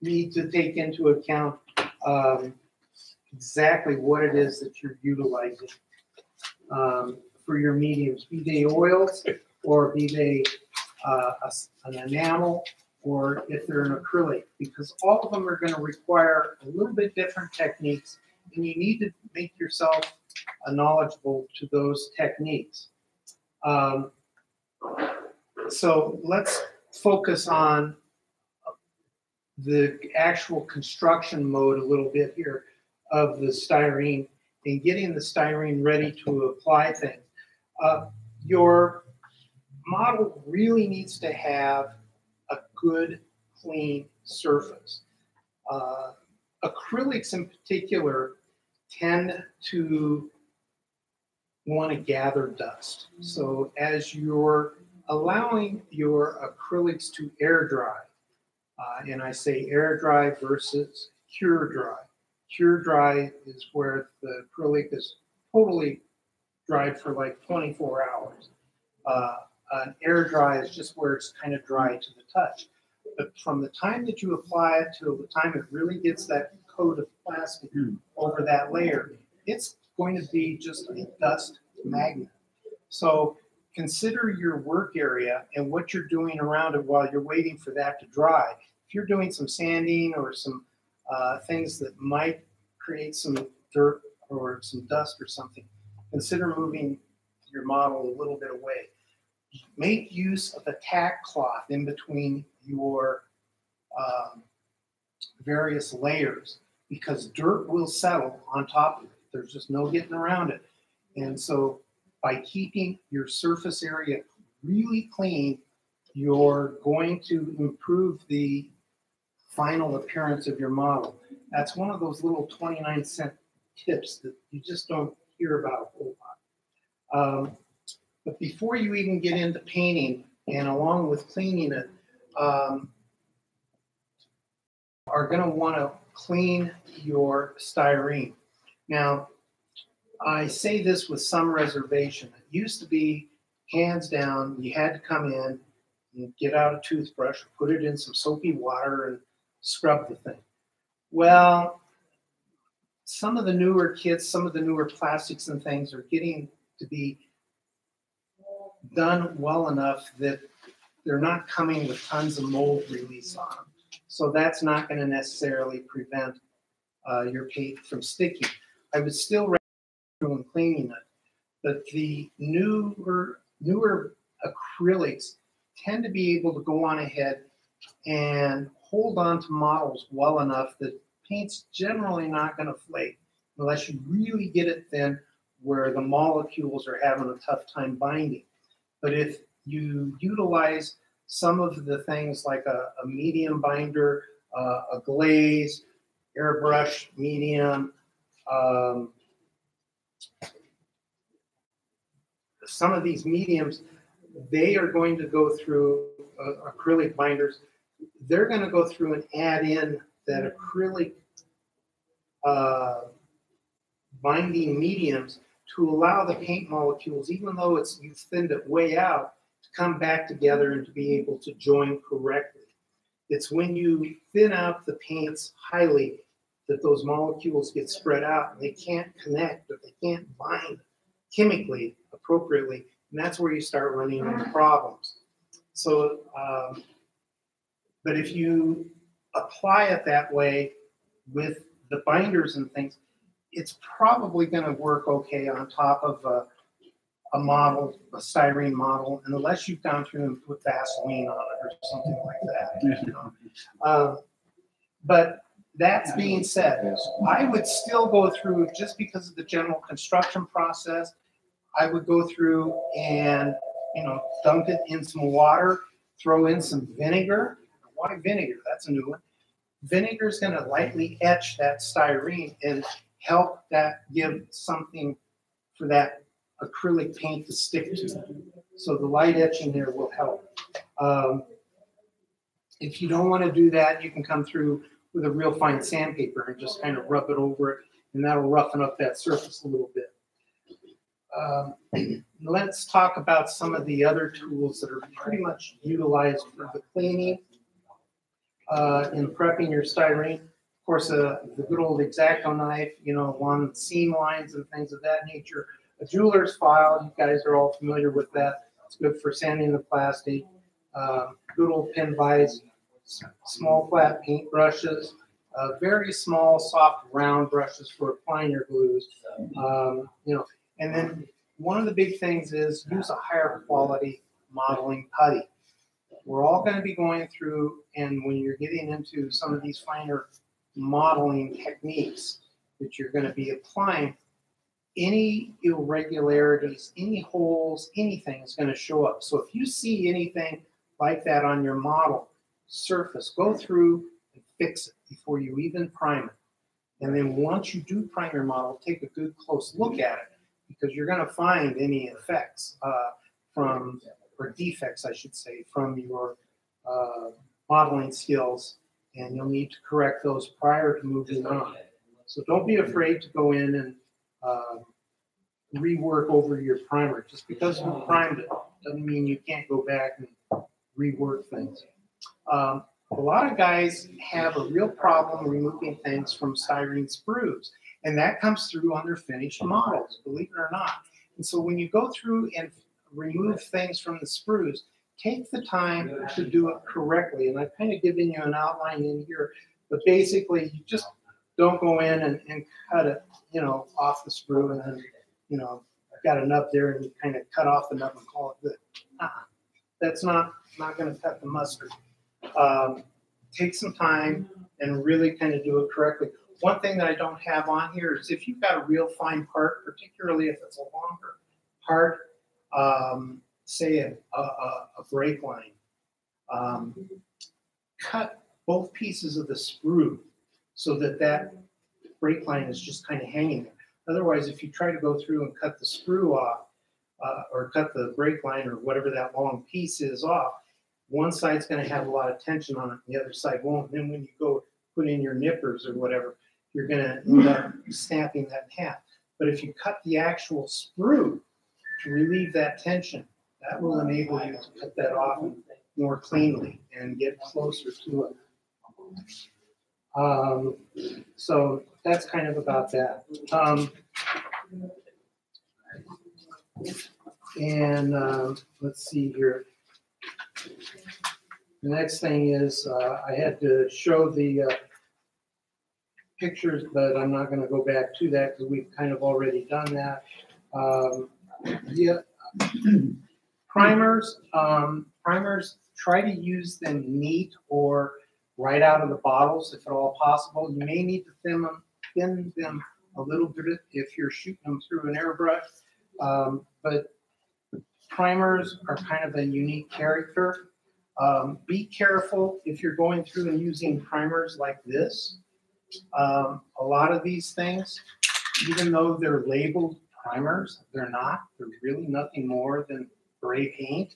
need to take into account um, exactly what it is that you're utilizing um, for your mediums, be they oils or be they uh, an enamel or if they're an acrylic, because all of them are going to require a little bit different techniques, and you need to make yourself knowledgeable to those techniques. Um, so let's focus on the actual construction mode a little bit here of the styrene and getting the styrene ready to apply things. Uh, your model really needs to have good, clean surface. Uh, acrylics in particular tend to want to gather dust. So as you're allowing your acrylics to air dry, uh, and I say air dry versus cure dry. Cure dry is where the acrylic is totally dried for like 24 hours. Uh, an air dry is just where it's kind of dry to the touch. But from the time that you apply it to the time it really gets that coat of plastic over that layer, it's going to be just a dust magnet. So consider your work area and what you're doing around it while you're waiting for that to dry. If you're doing some sanding or some uh, things that might create some dirt or some dust or something, consider moving your model a little bit away. Make use of a tack cloth in between your um, various layers because dirt will settle on top of it. There's just no getting around it. And so by keeping your surface area really clean, you're going to improve the final appearance of your model. That's one of those little 29 cent tips that you just don't hear about a whole lot. Um, but before you even get into painting and along with cleaning it, um, are going to want to clean your styrene. Now, I say this with some reservation. It used to be hands down, you had to come in and get out a toothbrush, put it in some soapy water, and scrub the thing. Well, some of the newer kits, some of the newer plastics and things are getting to be done well enough that they're not coming with tons of mold release on them. So that's not going to necessarily prevent uh, your paint from sticking. I would still recommend cleaning it, but the newer newer acrylics tend to be able to go on ahead and hold on to models well enough that paint's generally not going to flake unless you really get it thin where the molecules are having a tough time binding. But if you utilize some of the things like a, a medium binder, uh, a glaze, airbrush medium, um, some of these mediums, they are going to go through uh, acrylic binders. They're going to go through and add in that acrylic uh, binding mediums to allow the paint molecules, even though it's you thinned it way out, to come back together and to be able to join correctly. It's when you thin out the paints highly that those molecules get spread out and they can't connect or they can't bind chemically appropriately, and that's where you start running into problems. So, um, but if you apply it that way with the binders and things, it's probably going to work okay on top of a, a model, a styrene model, unless you've gone through and put Vaseline on it or something like that. You know? Um, but that being said, I would still go through just because of the general construction process. I would go through and you know dunk it in some water, throw in some vinegar. Why vinegar? That's a new one. Vinegar is gonna lightly etch that styrene and help that give something for that acrylic paint to stick to. So the light etching there will help. Um, if you don't want to do that, you can come through with a real fine sandpaper and just kind of rub it over it, and that'll roughen up that surface a little bit. Um, let's talk about some of the other tools that are pretty much utilized for the cleaning uh, in prepping your styrene. Of course, uh, the good old X-Acto knife, you know, on seam lines and things of that nature. A jeweler's file, you guys are all familiar with that. It's good for sanding the plastic. Um, good old pin vise, small flat paint brushes, uh, very small, soft, round brushes for applying your glues. Um, you know, and then one of the big things is use a higher quality modeling putty. We're all going to be going through, and when you're getting into some of these finer modeling techniques that you're going to be applying, any irregularities, any holes, anything is going to show up. So if you see anything like that on your model surface, go through and fix it before you even prime it. And then once you do prime your model, take a good close look at it because you're going to find any effects uh, from, or defects, I should say, from your uh, modeling skills, and you'll need to correct those prior to moving on. So don't be afraid to go in and uh, rework over your primer. Just because you primed it doesn't mean you can't go back and rework things. Um, a lot of guys have a real problem removing things from styrene sprues, and that comes through on their finished models, believe it or not. And so when you go through and remove things from the sprues, take the time to do it correctly. And I've kind of given you an outline in here, but basically you just don't go in and, and cut it, you know, off the sprue and then, you know, got a nub there and you kind of cut off the nub and call it good. uh That's not not going to cut the mustard. Um, take some time and really kind of do it correctly. One thing that I don't have on here is if you've got a real fine part, particularly if it's a longer part, um, say a, a, a brake line, um, cut both pieces of the sprue so that that brake line is just kind of hanging there. Otherwise, if you try to go through and cut the sprue off uh, or cut the brake line or whatever that long piece is off, one side's going to have a lot of tension on it, the other side won't. And then when you go put in your nippers or whatever, you're going to end up snapping that in half. But if you cut the actual sprue to relieve that tension, that will enable you to cut that off more cleanly and get closer to it. Um, so that's kind of about that. Um, and uh, let's see here. The next thing is uh, I had to show the uh, pictures, but I'm not going to go back to that because we've kind of already done that. Um, yeah, primers. Um, primers. Try to use them neat or right out of the bottles if at all possible. You may need to thin them, thin them a little bit if you're shooting them through an airbrush. Um, but primers are kind of a unique character. Um, be careful if you're going through and using primers like this. Um, a lot of these things, even though they're labeled primers, they're not. They're really nothing more than gray paint.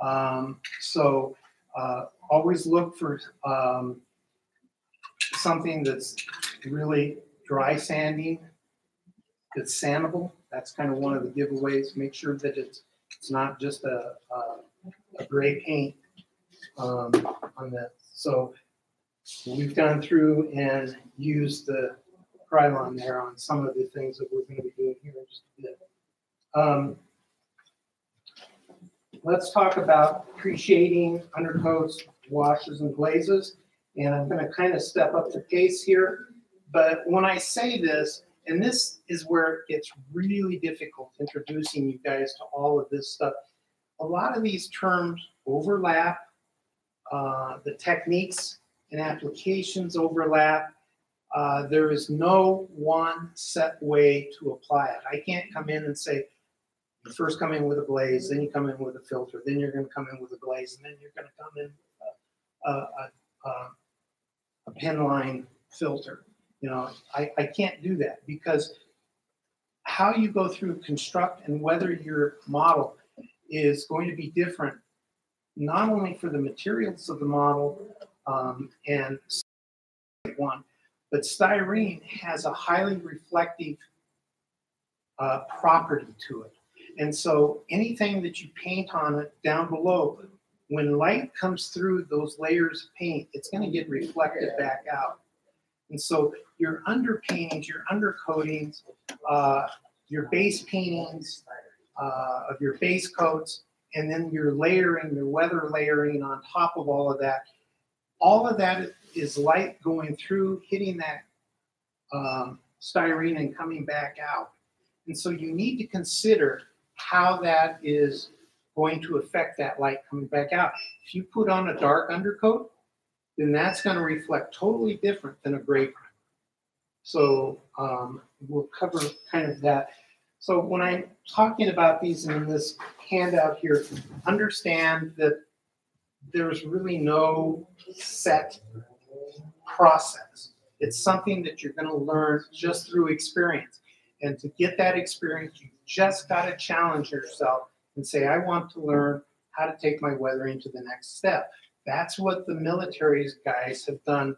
Um, so uh, always look for um, something that's really dry sanding, that's sandable. That's kind of one of the giveaways. Make sure that it's it's not just a, a, a gray paint um, on that. So we've gone through and used the Krylon there on some of the things that we're going to be doing here in just a bit. Um, let's talk about pre-shading, undercoats, washes, and glazes. And I'm going to kind of step up the pace here. But when I say this, and this is where it gets really difficult introducing you guys to all of this stuff. A lot of these terms overlap, uh, the techniques and applications overlap. Uh, there is no one set way to apply it. I can't come in and say, first come in with a glaze, then you come in with a filter, then you're going to come in with a glaze, and then you're going to come in a, a, a, a pen line filter. You know, I, I can't do that because how you go through construct and whether your model is going to be different, not only for the materials of the model um, and one, but styrene has a highly reflective uh, property to it. And so anything that you paint on it down below, when light comes through those layers of paint, it's going to get reflected back out. And so your underpaintings, your undercoatings, uh, your base paintings uh, of your base coats, and then your layering, your weather layering on top of all of that, all of that is light going through, hitting that um, styrene and coming back out. And so you need to consider how that is going to affect that light coming back out. If you put on a dark undercoat, then that's going to reflect totally different than a gray primer. So um, we'll cover kind of that. So when I'm talking about these in this handout here, understand that there's really no set process. It's something that you're going to learn just through experience. And to get that experience, you just got to challenge yourself and say, I want to learn how to take my weathering to the next step. That's what the military guys have done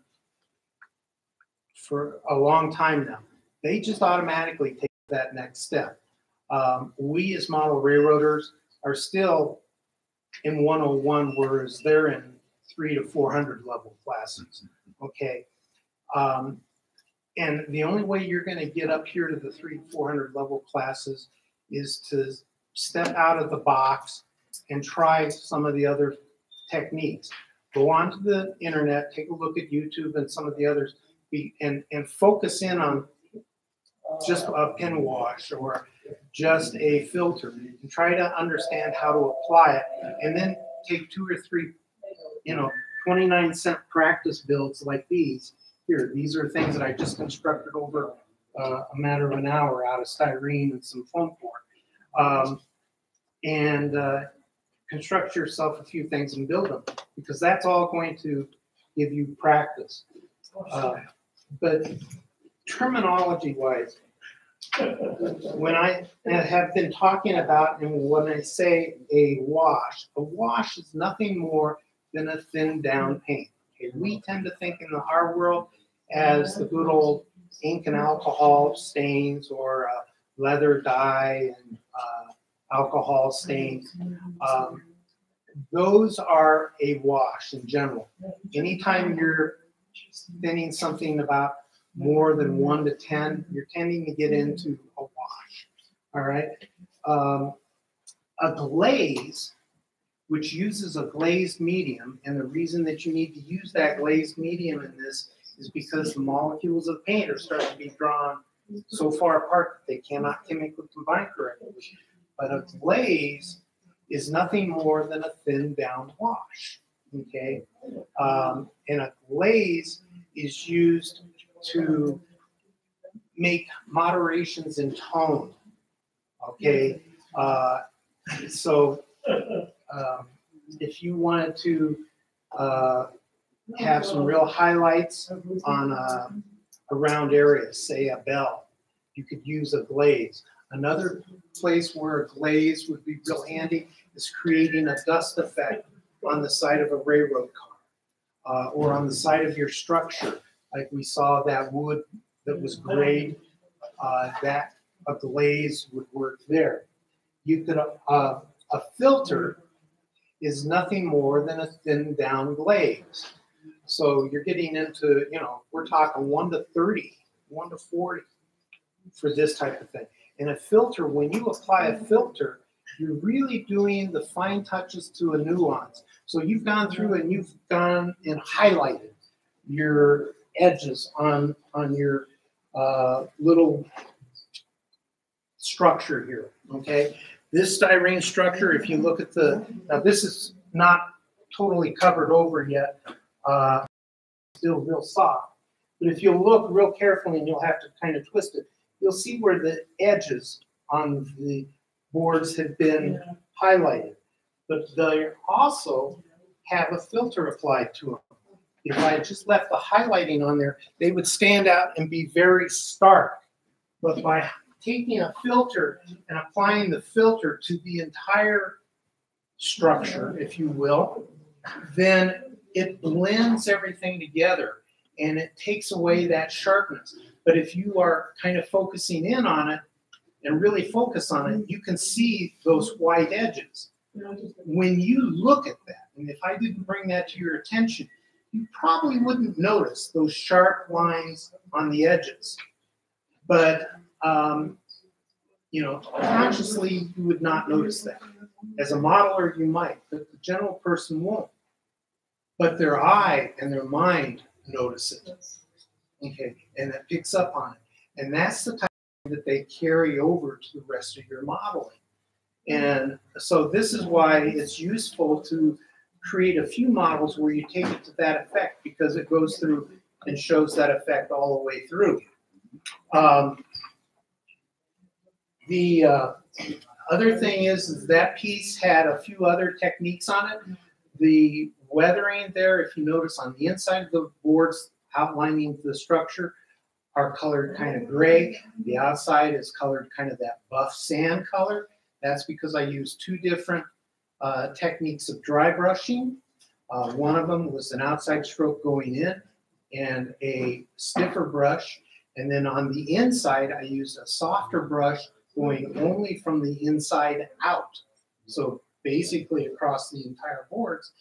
for a long time now. They just automatically take that next step. Um, we, as model railroaders, are still in 101, whereas they're in three to 400 level classes. Okay. Um, and the only way you're going to get up here to the three, 400 level classes is to step out of the box and try some of the other techniques. Go onto the internet, take a look at YouTube and some of the others, and, and focus in on just a pin wash or just a filter and try to understand how to apply it. And then take two or three, you know, 29 cent practice builds like these here, these are things that I just constructed over uh, a matter of an hour out of styrene and some foam core. Um, and uh, construct yourself a few things and build them because that's all going to give you practice. Uh, but terminology wise, when I have been talking about and when I say a wash, a wash is nothing more than a thin down paint. We tend to think in the art world as the good old ink and alcohol stains or uh, leather dye and uh, alcohol stains. Um, those are a wash in general. Anytime you're thinning something about more than one to 10, you're tending to get into a wash. All right. Um, a glaze, which uses a glazed medium, and the reason that you need to use that glazed medium in this is because the molecules of paint are starting to be drawn so far apart that they cannot chemically combine correctly. But a glaze is nothing more than a thin down wash. Okay, um, and a glaze is used to make moderations in tone. Okay, uh, so um, if you wanted to uh, have some real highlights on a, a round area, say a bell. You could use a glaze. Another place where a glaze would be real handy is creating a dust effect on the side of a railroad car uh, or on the side of your structure. Like we saw that wood that was grayed, uh, that a glaze would work there. You could, uh, a filter is nothing more than a thin down glaze. So you're getting into, you know, we're talking one to 30, one to 40 for this type of thing. And a filter, when you apply a filter, you're really doing the fine touches to a nuance. So you've gone through and you've gone and highlighted your edges on on your uh, little structure here. Okay, this styrene structure, if you look at the now, this is not totally covered over yet, uh, still real soft. But if you look real carefully and you'll have to kind of twist it, you'll see where the edges on the boards have been highlighted. But they also have a filter applied to them if I just left the highlighting on there, they would stand out and be very stark. But by taking a filter and applying the filter to the entire structure, if you will, then it blends everything together and it takes away that sharpness. But if you are kind of focusing in on it and really focus on it, you can see those white edges. When you look at that, and if I didn't bring that to your attention, you probably wouldn't notice those sharp lines on the edges. But um, you know, consciously you would not notice that. As a modeler, you might, but the general person won't. But their eye and their mind notice it. Okay, and it picks up on it. And that's the type that they carry over to the rest of your modeling. And so this is why it's useful to create a few models where you take it to that effect because it goes through and shows that effect all the way through. Um, the uh, other thing is, is that piece had a few other techniques on it. The weathering there, if you notice on the inside of the boards outlining the structure, are colored kind of gray. The outside is colored kind of that buff sand color. That's because I used two different uh, techniques of dry brushing. Uh, one of them was an outside stroke going in and a stiffer brush. And then on the inside, I used a softer brush going only from the inside out. So basically across the entire boards.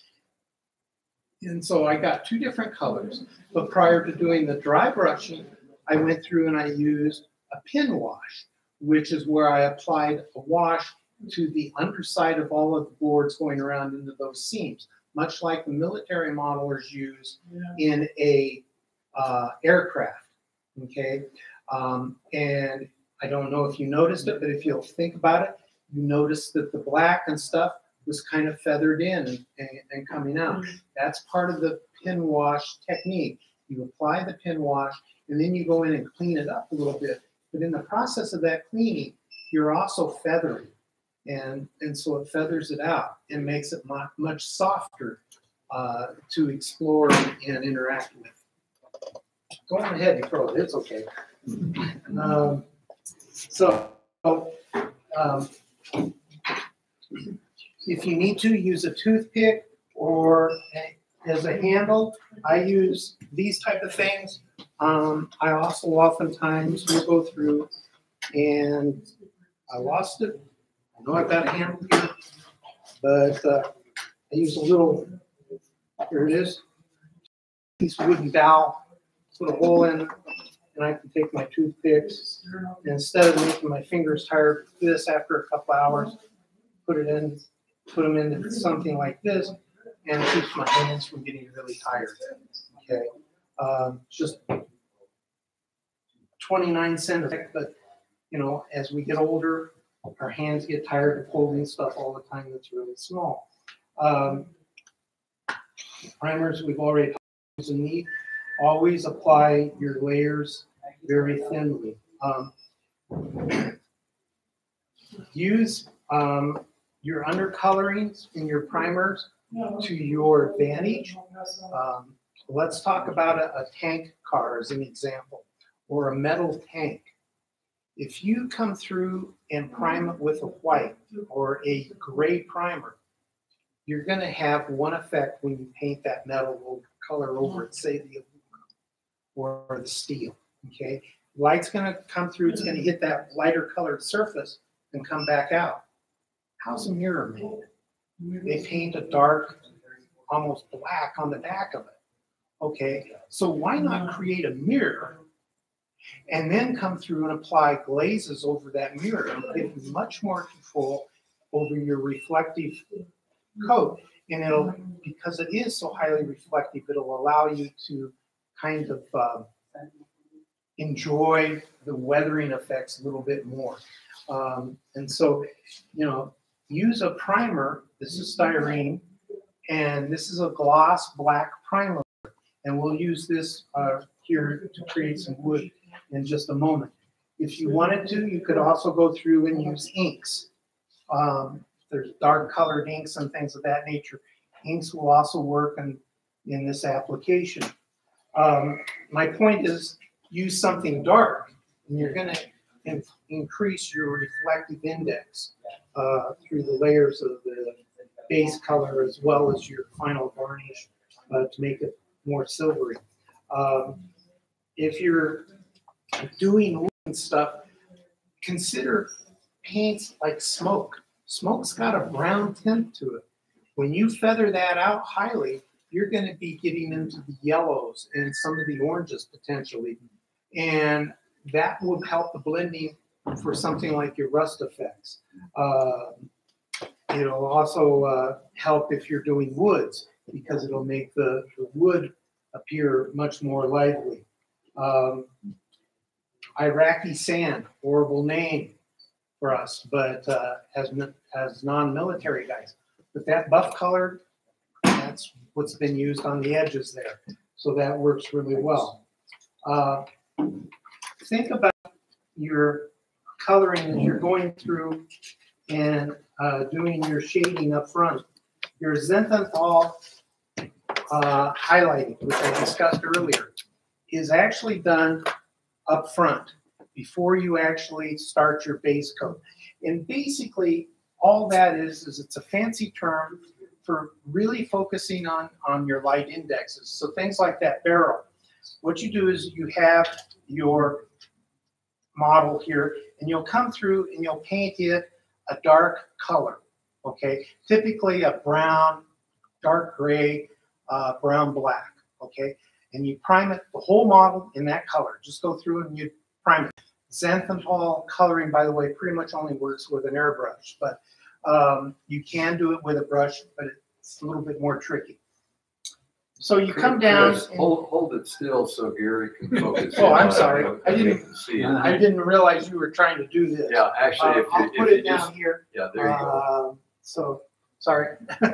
And so I got two different colors. But prior to doing the dry brushing, I went through and I used a pin wash, which is where I applied a wash to the underside of all of the boards going around into those seams, much like the military modelers use in a uh, aircraft. Okay, um, and I don't know if you noticed it, but if you'll think about it, you notice that the black and stuff was kind of feathered in and, and, coming out. That's part of the pin wash technique. You apply the pin wash and then you go in and clean it up a little bit. But in the process of that cleaning, you're also feathering. And, and so it feathers it out and makes it much, much softer uh, to explore and interact with. Go on ahead and throw it, it's okay. Um, so, um, if you need to, use a toothpick or as a handle. I use these type of things. Um, I also oftentimes will go through and I lost it. I know I've got a handle here, but uh, I use a little, here it is, piece of wooden dowel, put a hole in, and I can take my toothpicks and instead of making my fingers tired this after a couple hours, put it in, put them into something like this, and it keeps my hands from getting really tired. Okay, um, just 29 cents, but you know, as we get older, our hands get tired of holding stuff all the time that's really small. Um, primers we've already talked about is neat. Always apply your layers very thinly. Um, use um, your undercolorings and your primers to your advantage. Um, let's talk about a, a tank car as an example, or a metal tank. If you come through and prime it with a white or a gray primer, you're going to have one effect when you paint that metal color over it, say the or the steel. Okay, light's going to come through, it's going to hit that lighter colored surface and come back out. How's a mirror made? They paint a dark, almost black on the back of it. Okay, so why not create a mirror and then come through and apply glazes over that mirror and give you much more control over your reflective coat. And it'll, because it is so highly reflective, it'll allow you to kind of uh, enjoy the weathering effects a little bit more. Um, and so, you know, use a primer. This is styrene, and this is a gloss black primer. And we'll use this uh, here to create some wood in just a moment. If you wanted to, you could also go through and use inks. Um, there's dark colored inks and things of that nature. Inks will also work, and in this application. Um, my point is, use something dark, and you're gonna in- increase your reflective index uh, through the layers of the base color as well as your final varnish uh, to make it more silvery. Um, if you're doing stuff, consider paints like smoke. Smoke's got a brown tint to it. When you feather that out highly, you're going to be getting into the yellows and some of the oranges potentially. And that will help the blending for something like your rust effects. Uh, it'll also uh, help if you're doing woods because it'll make the, the wood appear much more lively. Um, Iraqi sand, horrible name for us, but uh, as, mi- as non-military guys. But that buff color, that's what's been used on the edges there. So that works really well. Uh, think about your coloring as you're going through and uh, doing your shading up front. Your Zenithal uh, highlighting, which I discussed earlier, is actually done up front before you actually start your base coat. And basically, all that is, is it's a fancy term for really focusing on, on your light indexes. So things like that barrel. What you do is you have your model here, and you'll come through and you'll paint it a dark color, okay? Typically a brown, dark gray, uh, brown black, okay? And you prime it, the whole model in that color. Just go through and you prime it. Zenithal coloring, by the way, pretty much only works with an airbrush, but um, you can do it with a brush, but it's a little bit more tricky. So you come down. Kris, and- Hold, hold it still so Gary can focus. Oh, in I'm on it sorry. I didn't- can See it. I didn't realize you were trying to do this. Yeah, actually, Uh, if I'll you, put if it you just, down here. yeah, there you go. Um, So, sorry.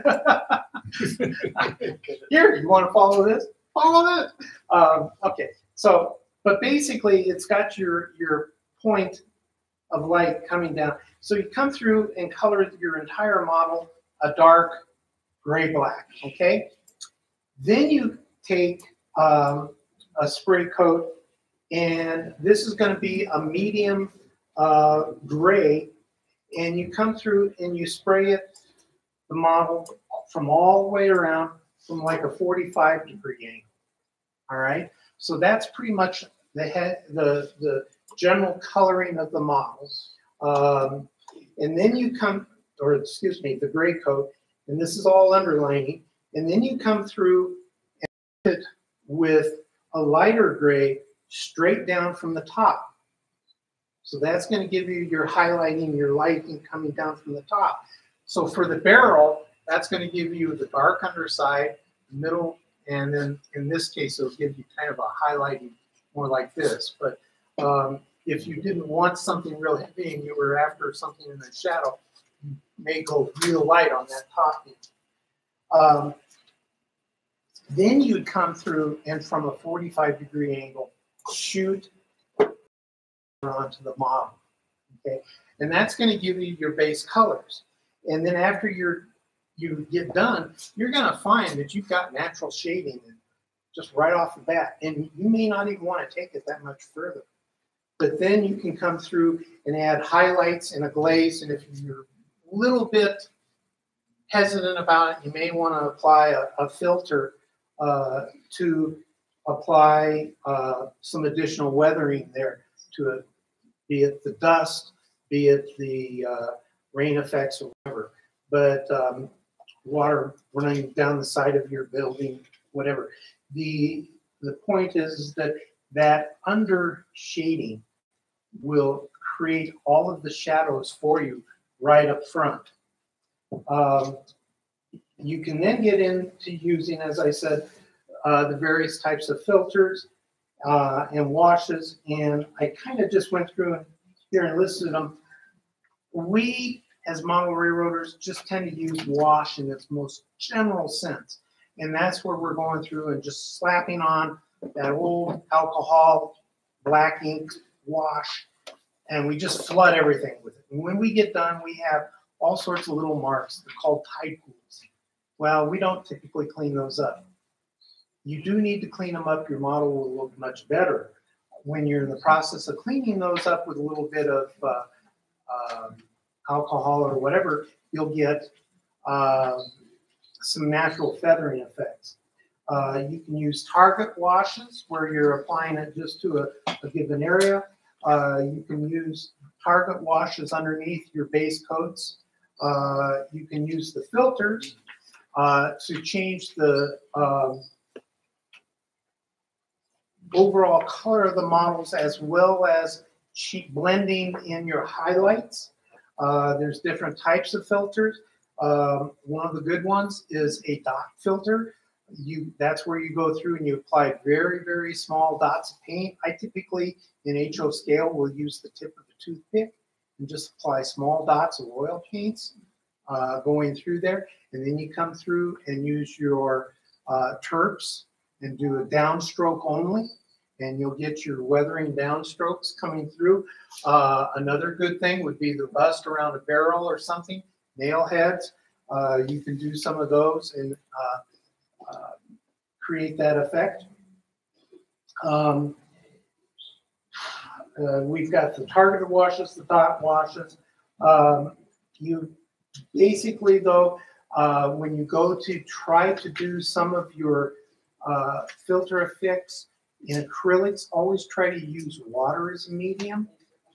Here, you want to follow this? Follow this. Um, okay, so, but basically, it's got your, your point of light coming down. So you come through and color your entire model a dark gray black, okay? Then you take um, a spray coat, and this is going to be a medium uh, gray, and you come through and you spray it, the model, from all the way around from like a 45 degree angle. All right, so that's pretty much the head, the the general coloring of the models. Um, and then you come, or excuse me, the gray coat, and this is all underlining. And then you come through and it with a lighter gray straight down from the top. So that's going to give you your highlighting, your lighting coming down from the top. So for the barrel, that's going to give you the dark underside, middle, and then in this case, it'll give you kind of a highlighting more like this. But um, if you didn't want something real heavy and you were after something in the shadow, you may go real light on that top. Um, then you'd come through and from a 45 degree angle, shoot onto the model. Okay, and that's going to give you your base colors. And then after you're you get done, you're going to find that you've got natural shading just right off the bat, and you may not even want to take it that much further. But then you can come through and add highlights and a glaze, and if you're a little bit hesitant about it, you may want to apply a, a filter uh, to apply uh, some additional weathering there to it, be it the dust, be it the uh, rain effects or whatever. But um, water running down the side of your building, whatever. The the point is that that under shading will create all of the shadows for you right up front. Um, you can then get into using, as I said, uh, the various types of filters uh, and washes, and I kind of just went through and here and listed them. We, as model railroaders, just tend to use wash in its most general sense, and that's where we're going through and just slapping on that old alcohol, black ink wash, and we just flood everything with it. And when we get done, we have all sorts of little marks. They're called tide pools. Well, we don't typically clean those up. you do need to clean them up. Your model will look much better. When you're in the process of cleaning those up with a little bit of uh, um, alcohol or whatever, you'll get um, some natural feathering effects. Uh, you can use target washes where you're applying it just to a, a given area. Uh, you can use target washes underneath your base coats. Uh, you can use the filters uh, to change the um, overall color of the models as well as blending in your highlights. Uh, there's different types of filters. Um, one of the good ones is a dot filter. You that's where you go through and you apply very very small dots of paint. I typically in HO scale will use the tip of a toothpick and just apply small dots of oil paints uh, going through there, and then you come through and use your uh, terps and do a downstroke only and you'll get your weathering downstrokes coming through. Uh, another good thing would be the rust around a barrel or something, nail heads. Uh, you can do some of those and uh create that effect. Um, uh, we've got the targeted washes, the dot washes. Um, you basically, though, uh, when you go to try to do some of your filter effects, in acrylics, always try to use water as a medium.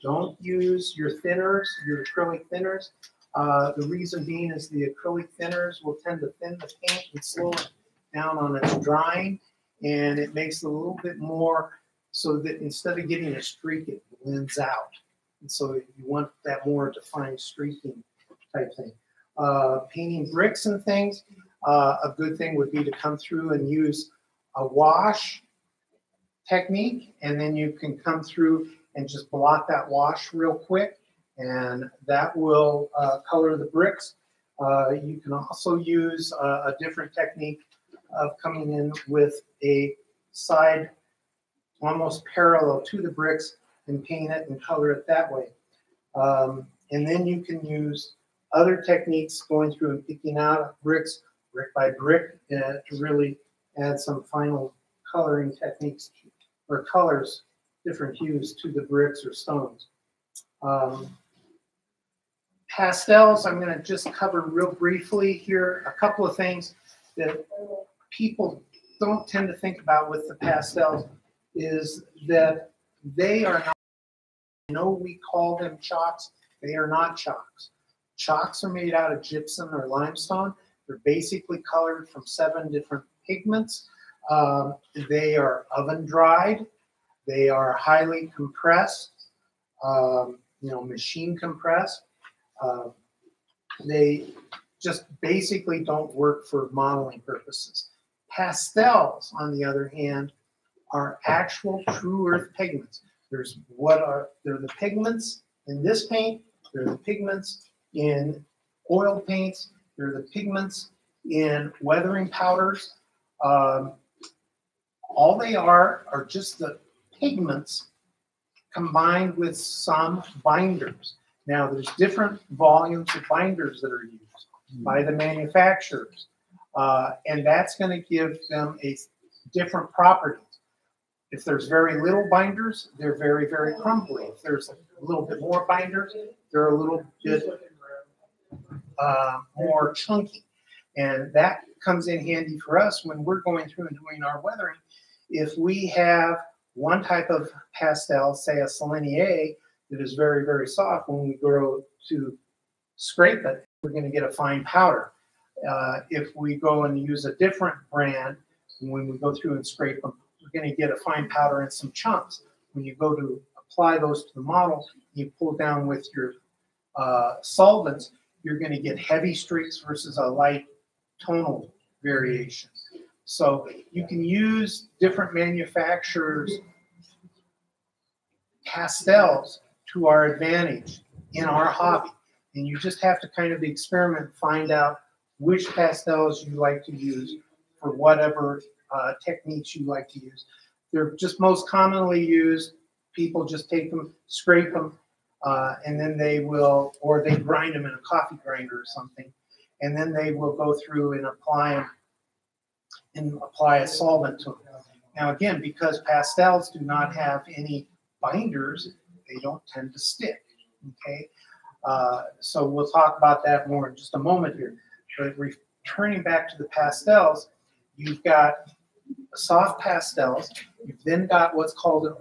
Don't use your thinners, your acrylic thinners. Uh, the reason being is the acrylic thinners will tend to thin the paint and slow it down on its drying, and it makes it a little bit more so that instead of getting a streak, it blends out. And so you want that more defined streaking type thing. Uh, painting bricks and things, uh, a good thing would be to come through and use a wash technique, and then you can come through and just blot that wash real quick, and that will uh, color the bricks. Uh, you can also use a, a different technique of coming in with a side almost parallel to the bricks and paint it and color it that way. Um, and then you can use other techniques going through and picking out bricks brick by brick uh, to really add some final coloring techniques or colors, different hues to the bricks or stones. Um, pastels, I'm going to just cover real briefly here a couple of things that people don't tend to think about with the pastels is that they are not, I know we call them chalks, they are not chalks. Chalks are made out of gypsum or limestone. They're basically colored from seven different pigments um, they are oven dried. They are highly compressed, um, you know, machine compressed. Uh, they just basically don't work for modeling purposes. Pastels, on the other hand, are actual true earth pigments. There's what are they're the pigments in this paint, they're the pigments in oil paints, they're the pigments in weathering powders. Um, all they are are just the pigments combined with some binders. Now, there's different volumes of binders that are used by the manufacturers, uh, and that's going to give them a different properties. If there's very little binders, they're very, very crumbly. If there's a little bit more binders, they're a little bit uh, more chunky. And that comes in handy for us when we're going through and doing our weathering if we have one type of pastel, say a Sennelier, that is very, very soft, when we go to scrape it, we're going to get a fine powder. Uh, if we go and use a different brand, when we go through and scrape them, we're going to get a fine powder and some chunks. When you go to apply those to the model, you pull down with your uh, solvents, you're going to get heavy streaks versus a light tonal variation. So you can use different manufacturers' pastels to our advantage in our hobby. And you just have to kind of experiment, find out which pastels you like to use for whatever uh, techniques you like to use. They're just most commonly used. People just take them, scrape them, uh, and then they will, or they grind them in a coffee grinder or something, and then they will go through and apply them and apply a solvent to them. Now, again, because pastels do not have any binders, they don't tend to stick. Okay, uh, so we'll talk about that more in just a moment here. But returning back to the pastels, you've got soft pastels. You've then got what's called an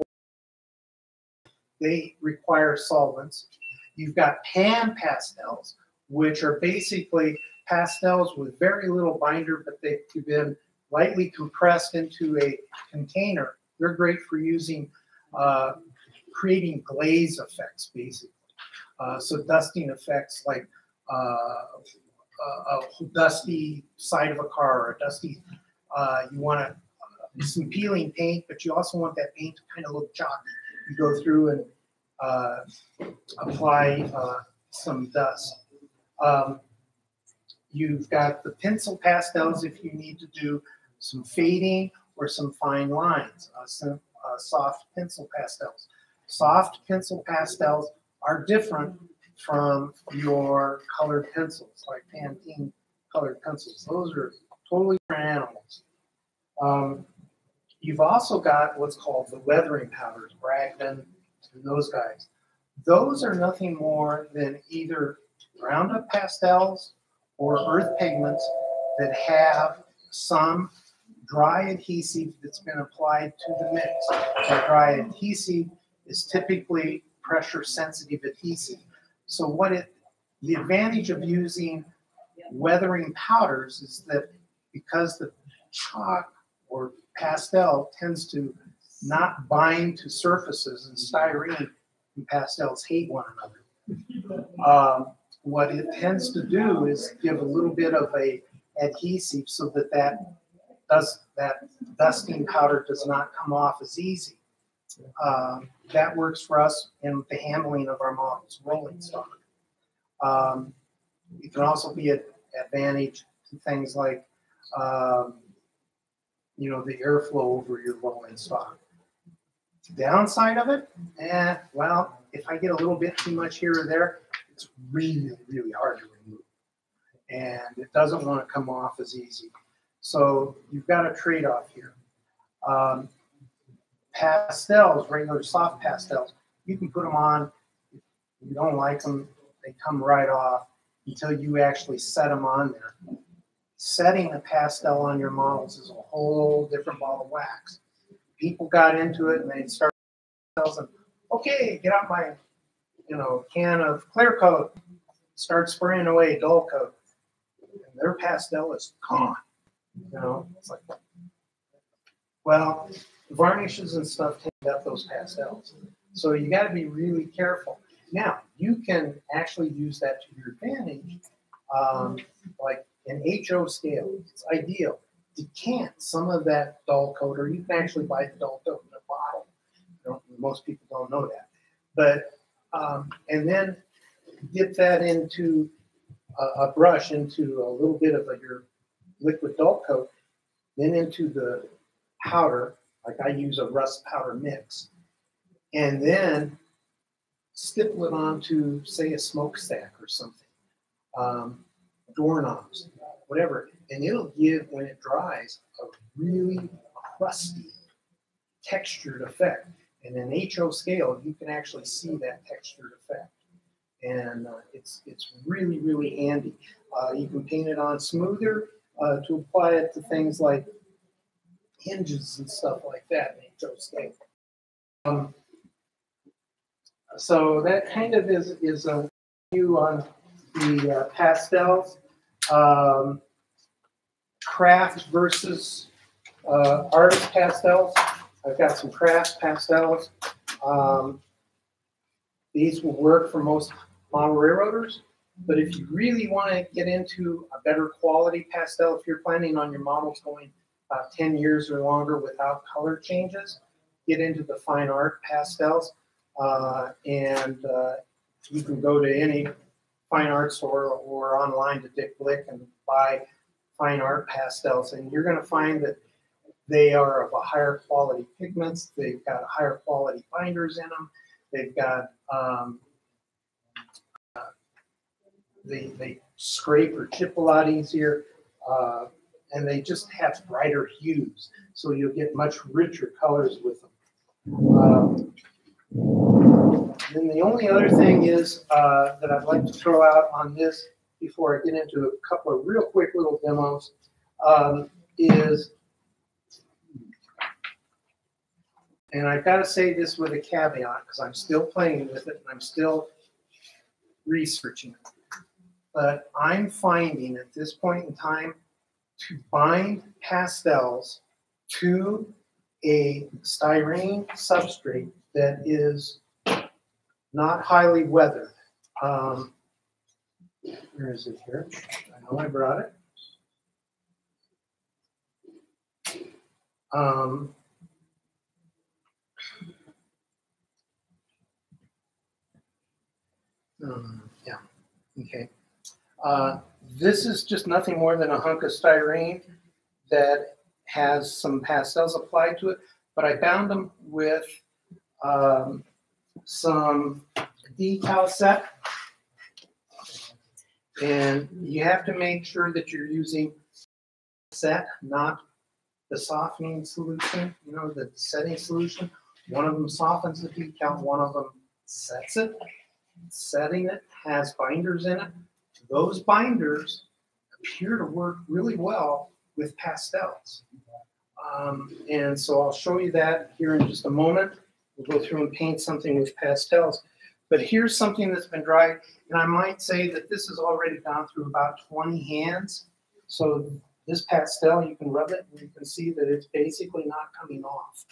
they require solvents. You've got pan pastels, which are basically pastels with very little binder, but they've been lightly compressed into a container. They're great for using, uh, creating glaze effects, basically. Uh, so dusting effects like uh, a, a, dusty side of a car or a dusty, uh, you want to, uh, some peeling paint, but you also want that paint to kind of look chalky. You go through and uh, apply uh, some dust. Um, you've got the pencil pastels if you need to do some fading or some fine lines, uh, some uh, soft pencil pastels. Soft pencil pastels are different from your colored pencils, like Pantene colored pencils. Those are totally different animals. Um, you've also got what's called the weathering powders, Bragdon, and those guys. Those are nothing more than either Roundup pastels or earth pigments that have some dry adhesive that's been applied to the mix. That dry adhesive is typically pressure sensitive adhesive. So what it, the advantage of using weathering powders is that because the chalk or pastel tends to not bind to surfaces and styrene and pastels hate one another. Um, what it tends to do is give a little bit of a adhesive so that that does that dusting powder does not come off as easy. Um, that works for us in the handling of our models, rolling stock. Um, it can also be an advantage to things like, um, you know, the airflow over your rolling stock. The downside of it, eh, well, if I get a little bit too much here or there, it's really, really hard to remove. And it doesn't want to come off as easy. So you've got a trade-off here. Um, pastels, regular soft pastels, you can put them on. If you don't like them, they come right off until you actually set them on there. Setting a pastel on your models is a whole different ball of wax people got into it and they started telling okay, get out my, you know, can of clear coat, start spraying away dull coat. And their pastel is gone. You know, it's like, well, varnishes and stuff take up those pastels. So you got to be really careful. Now, you can actually use that to your advantage, um, like an HO scale. It's ideal decant some of that dull coat, or you can actually buy the dull coat in a bottle. most people don't know that. But, um, and then dip that into a, a, brush, into a little bit of a, your liquid dull coat, then into the powder, like I use a rust powder mix, and then stipple it onto, say, a smokestack or something, um, doorknobs, whatever and it'll give, when it dries, a really crusty, textured effect. And in HO scale, you can actually see that textured effect. And uh, it's, it's really, really handy. Uh, you can paint it on smoother uh, to apply it to things like hinges and stuff like that in HO scale. Um, so that kind of is, is a view on the uh, pastels. Um, craft versus uh, artist pastels. I've got some craft pastels. Um, these will work for most model railroaders, but if you really want to get into a better quality pastel, if you're planning on your models going about 10 years or longer without color changes, get into the fine art pastels. Uh, and uh, you can go to any fine art store or online to Dick Blick and buy fine art pastels, and you're going to find that they are of a higher quality pigments. They've got higher quality binders in them. They've got um, uh, they they scrape or chip a lot easier. Uh, and they just have brighter hues, so you'll get much richer colors with them. Um, Then the only other thing is, uh, that I'd like to throw out on this before I get into a couple of real quick little demos, um, is and I've got to say this with a caveat because I'm still playing with it and I'm still researching it. But I'm finding at this point in time to bind pastels to a styrene substrate that is not highly weathered. Um, where is it here? I know I brought it. Um, um, yeah, okay. Uh, this is just nothing more than a hunk of styrene that has some pastels applied to it, but I bound them with um, some decal set. And you have to make sure that you're using set, not the softening solution, you know, the setting solution. One of them softens the decal, one of them sets it. Setting it has binders in it. Those binders appear to work really well with pastels. Um, and so I'll show you that here in just a moment. We'll go through and paint something with pastels. But here's something that's been dried, and I might say that this has already gone through about 20 hands. So this pastel, you can rub it and you can see that it's basically not coming off.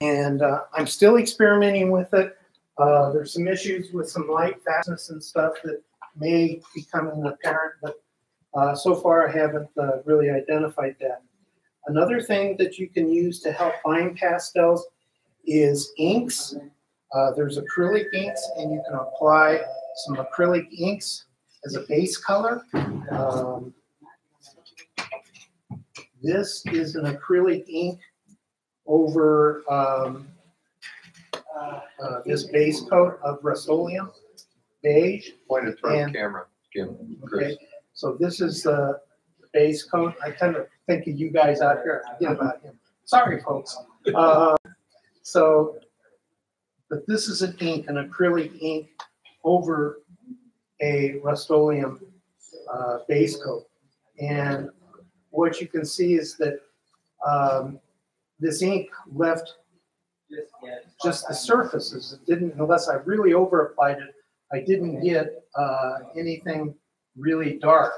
And uh, I'm still experimenting with it. Uh, there's some issues with some light fastness and stuff that may be coming apparent, but uh, so far I haven't uh, really identified that. Another thing that you can use to help bind pastels is inks. Uh, there's acrylic inks, and you can apply some acrylic inks as a base color. Um, this is an acrylic ink over um, uh, this base coat of Rust-Oleum beige. Point it And- camera, Jim, Kris. Okay, so this is the base coat. I kind of think of you guys out here. I forget about him. Sorry, folks. Uh, So, but this is an ink, an acrylic ink over a Rust-Oleum uh, base coat. And what you can see is that um, this ink left just the surfaces. It didn't, unless I really over applied it, I didn't get uh, anything really dark.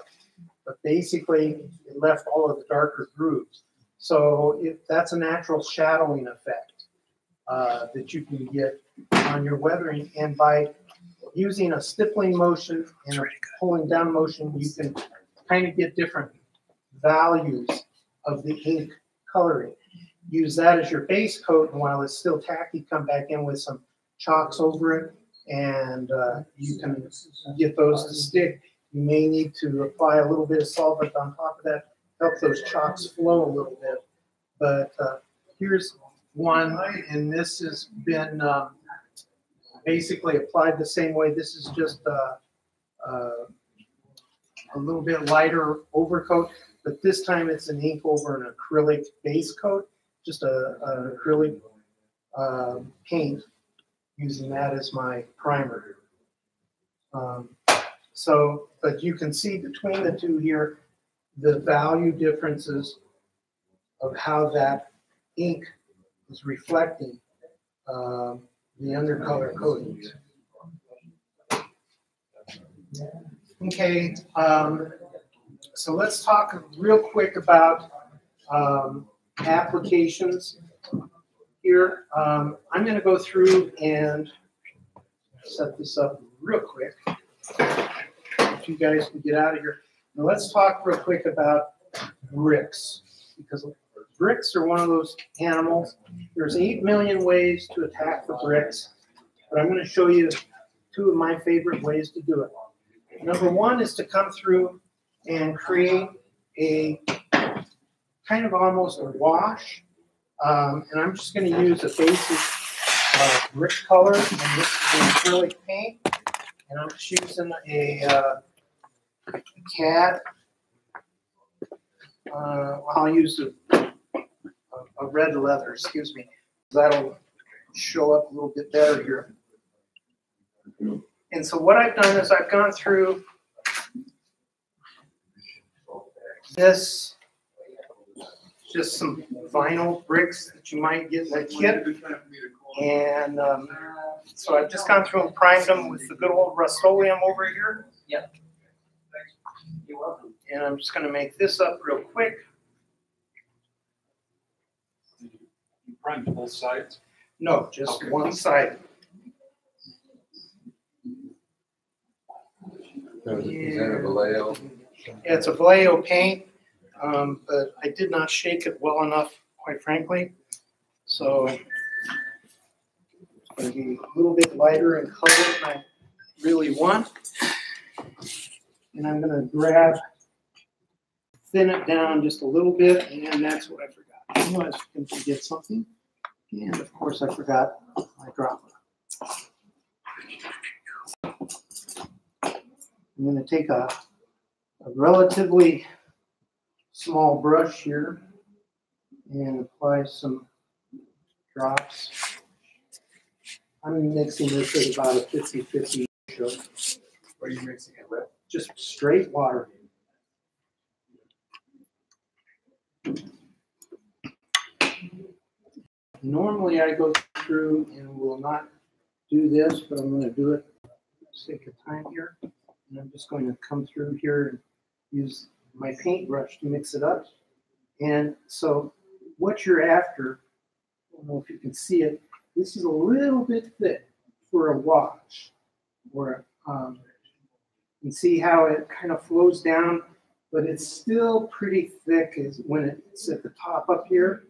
But basically, it left all of the darker grooves. So if that's a natural shadowing effect uh, that you can get on your weathering. And by using a stippling motion and a pulling down motion, you can kind of get different values of the ink coloring. Use that as your base coat, and while it's still tacky, come back in with some chalks over it, and uh, you can get those to stick. You may need to apply a little bit of solvent on top of that, help those chalks flow a little bit. But uh, here's one, and this has been um, basically applied the same way. This is just uh, uh, a little bit lighter overcoat, but this time it's an ink over an acrylic base coat, just a, an acrylic uh, paint, using that as my primer. Um, so, but you can see between the two here, the value differences of how that ink is reflecting um, the undercolor coatings. Okay, um, so let's talk real quick about um, applications here. Um, I'm going to go through and set this up real quick. If you guys can get out of here. Now let's talk real quick about bricks because bricks are one of those animals. There's 8 million ways to attack the bricks, but I'm going to show you two of my favorite ways to do it. Number one is to come through and create a kind of almost a wash. Um, and I'm just going to use a basic uh, brick color, and this is acrylic paint. And I'm using a, uh, a CAD uh, I'll use a- a red leather, excuse me. That'll show up a little bit better here. And so what I've done is I've gone through this, just some vinyl bricks that you might get in a kit. And um, so I've just gone through and primed them with the good old Rust-Oleum over here. Yep. You're welcome. And I'm just gonna make this up real quick. You primed both sides? No, just Okay. one side. Is that a Vallejo? Yeah, it's a Vallejo paint, um, but I did not shake it well enough, quite frankly. So it's gonna be a little bit lighter in color than I really want. And I'm gonna grab, thin it down just a little bit, and that's what I forgot. I knew I was gonna forget something. And of course, I forgot my dropper. I'm gonna take a a relatively small brush here and apply some drops. I'm mixing this at about a 50-50 ratio, What are you mixing it with? just straight water. Normally I go through and will not do this, but I'm gonna do it for the sake of time here. And I'm just going to come through here and use my paintbrush to mix it up. And so what you're after, I don't know if you can see it, this is a little bit thick for a wash. Or um, you see how it kind of flows down, but it's still pretty thick as when it's at the top up here.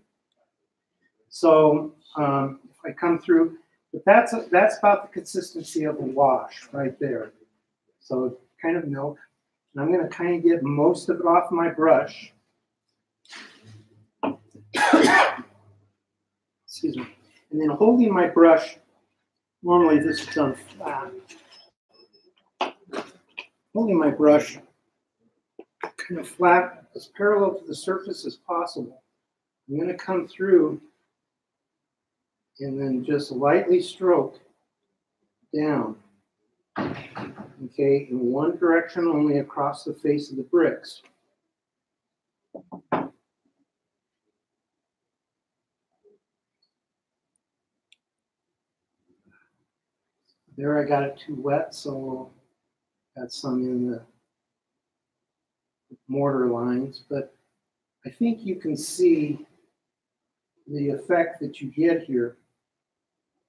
So um, if I come through, but that's that's about the consistency of a wash right there. So kind of milk. And I'm going to kind of get most of it off my brush. Excuse me. And then holding my brush, normally this is done flat. Holding my brush kind of flat, as parallel to the surface as possible. I'm going to come through and then just lightly stroke down okay, in one direction only across the face of the bricks. There I got it too wet, so got some in the mortar lines, but I think you can see the effect that you get here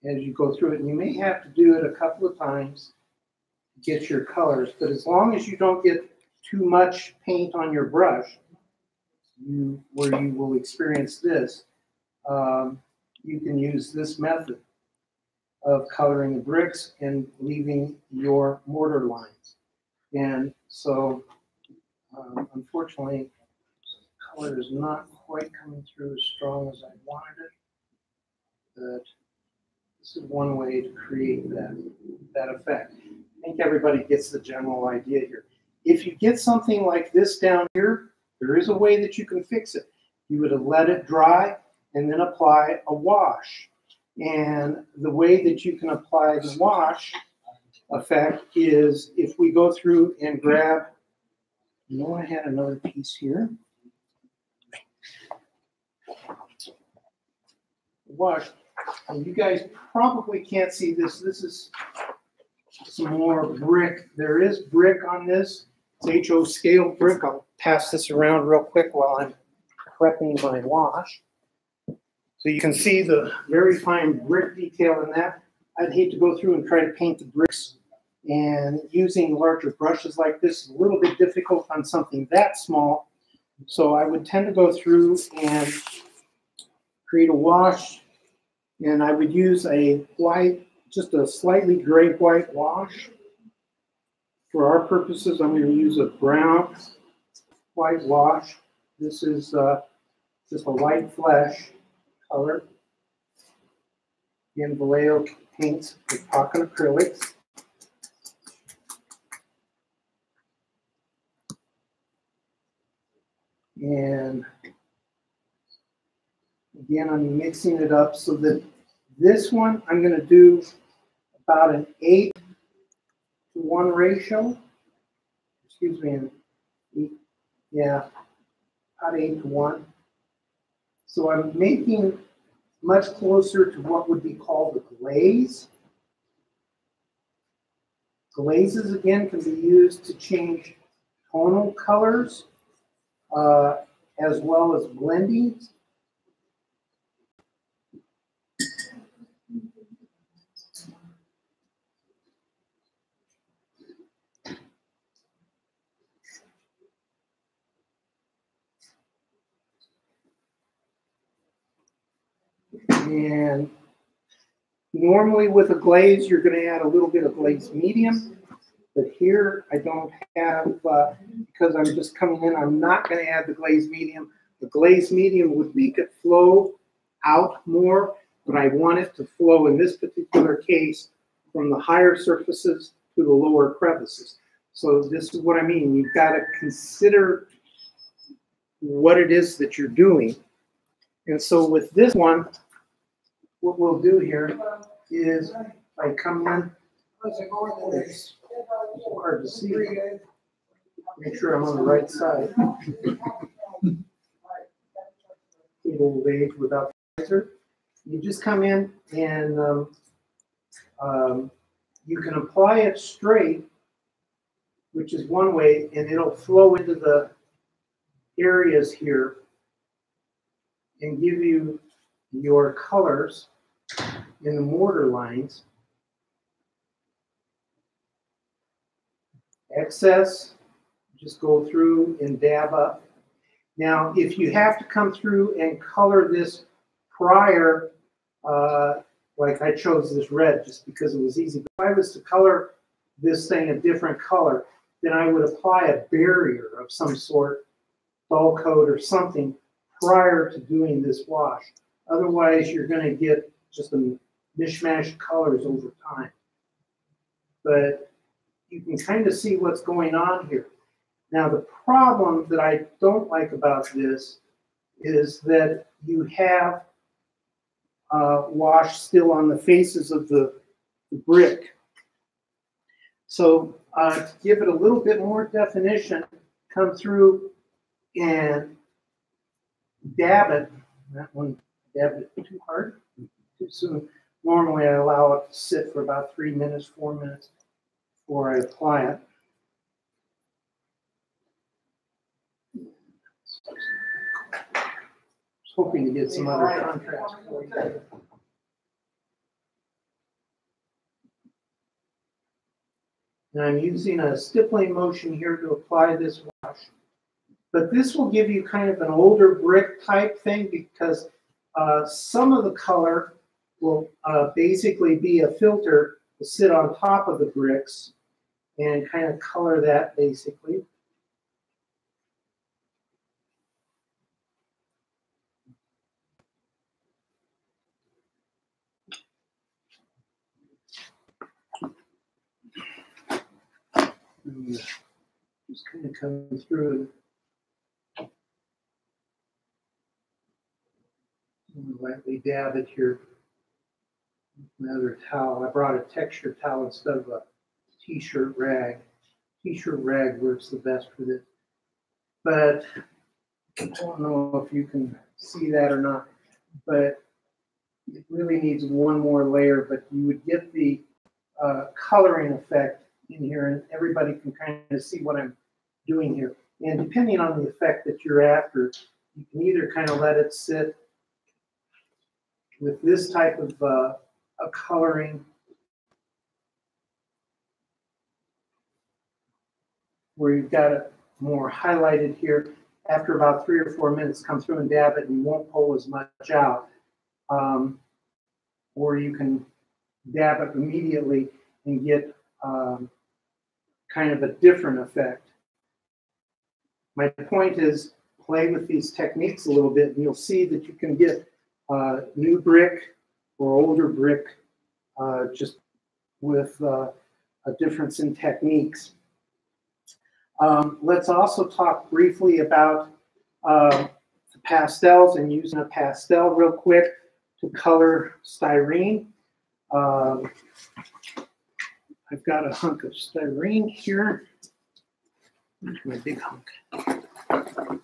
as you go through it. And you may have to do it a couple of times get your colors, but as long as you don't get too much paint on your brush, you where you will experience this, um, you can use this method of coloring the bricks and leaving your mortar lines. And so, um, unfortunately, color is not quite coming through as strong as I wanted it. But this is one way to create that, that effect. I think everybody gets the general idea here. If you get something like this down here, there is a way that you can fix it. You would have let it dry and then apply a wash. And the way that you can apply the wash effect is if we go through and grab, you know, I had another piece here. Wash. And you guys probably can't see this. This is some more brick. There is brick on this. It's HO scale brick. I'll pass this around real quick while I'm prepping my wash. So you can see the very fine brick detail in that. I'd hate to go through and try to paint the bricks and using larger brushes like this is a little bit difficult on something that small. So I would tend to go through and create a wash and I would use a white just a slightly gray white wash. For our purposes, I'm going to use a brown white wash. This is uh, just a light flesh color. Again, Vallejo paints with pocket acrylics. And again, I'm mixing it up so that this one, I'm gonna do about an eight to one ratio. Excuse me, an eight, yeah, about eight to one. So I'm making much closer to what would be called a glaze. Glazes, again, can be used to change tonal colors uh, as well as blending. And normally with a glaze, you're going to add a little bit of glaze medium. But here I don't have, uh, because I'm just coming in, I'm not going to add the glaze medium. The glaze medium would make it flow out more, but I want it to flow in this particular case from the higher surfaces to the lower crevices. So this is what I mean. You've got to consider what it is that you're doing. And so with this one, what we'll do here is I come in, it's hard to see. Make sure I'm on the right side. Old age without visor. You just come in and um, um, you can apply it straight, which is one way, and it'll flow into the areas here and give you your colors in the mortar lines. Excess, just go through and dab up. Now, if you have to come through and color this prior, uh, like I chose this red just because it was easy. But if I was to color this thing a different color, then I would apply a barrier of some sort, dull coat or something, prior to doing this wash. Otherwise, you're going to get just a mishmash of colors over time. But you can kind of see what's going on here. Now, the problem that I don't like about this is that you have uh, wash still on the faces of the, the brick. So uh, to give it a little bit more definition, come through and dab it. That one dabbed it too hard, soon. Normally, I allow it to sit for about three minutes, four minutes before I apply it. Was hoping to get some other contrast for you. And I'm using a stippling motion here to apply this wash. But this will give you kind of an older brick type thing because uh, some of the color will uh, basically be a filter to sit on top of the bricks and kind of color that basically. Just kind of come through lightly dab it here. Another towel. I brought a texture towel instead of a t-shirt rag. T-shirt rag works the best for this. But I don't know if you can see that or not, but it really needs one more layer, but you would get the uh, coloring effect in here and everybody can kind of see what I'm doing here. And depending on the effect that you're after, you can either kind of let it sit with this type of uh, a coloring where you've got it more highlighted here. After about three or four minutes, come through and dab it and you won't pull as much out. Um, or you can dab it immediately and get um, kind of a different effect. My point is play with these techniques a little bit and you'll see that you can get uh, new brick or older brick uh, just with uh, a difference in techniques. Um, let's also talk briefly about uh, pastels and using a pastel real quick to color styrene. Um, I've got a hunk of styrene here. Where's my big hunk?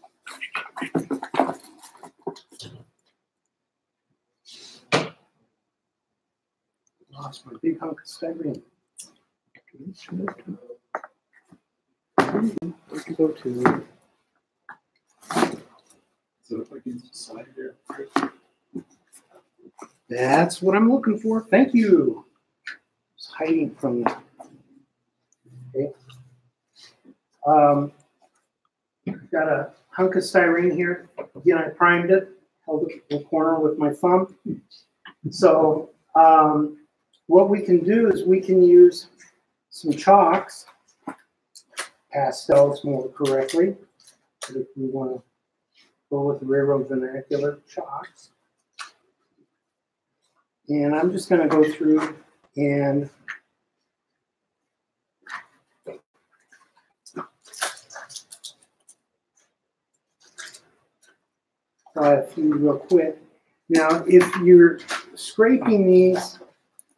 Lost my big hunk of styrene. Where'd you go to? So if I can slide there. That's what I'm looking for. Thank you. It's hiding from me. Okay. Um, got a hunk of styrene here. Again, I primed it, held it in the corner with my thumb. So um, what we can do is we can use some chalks, pastels more correctly, but if we want to go with railroad vernacular chalks. And I'm just gonna go through and try a few real quick. Now, if you're scraping these,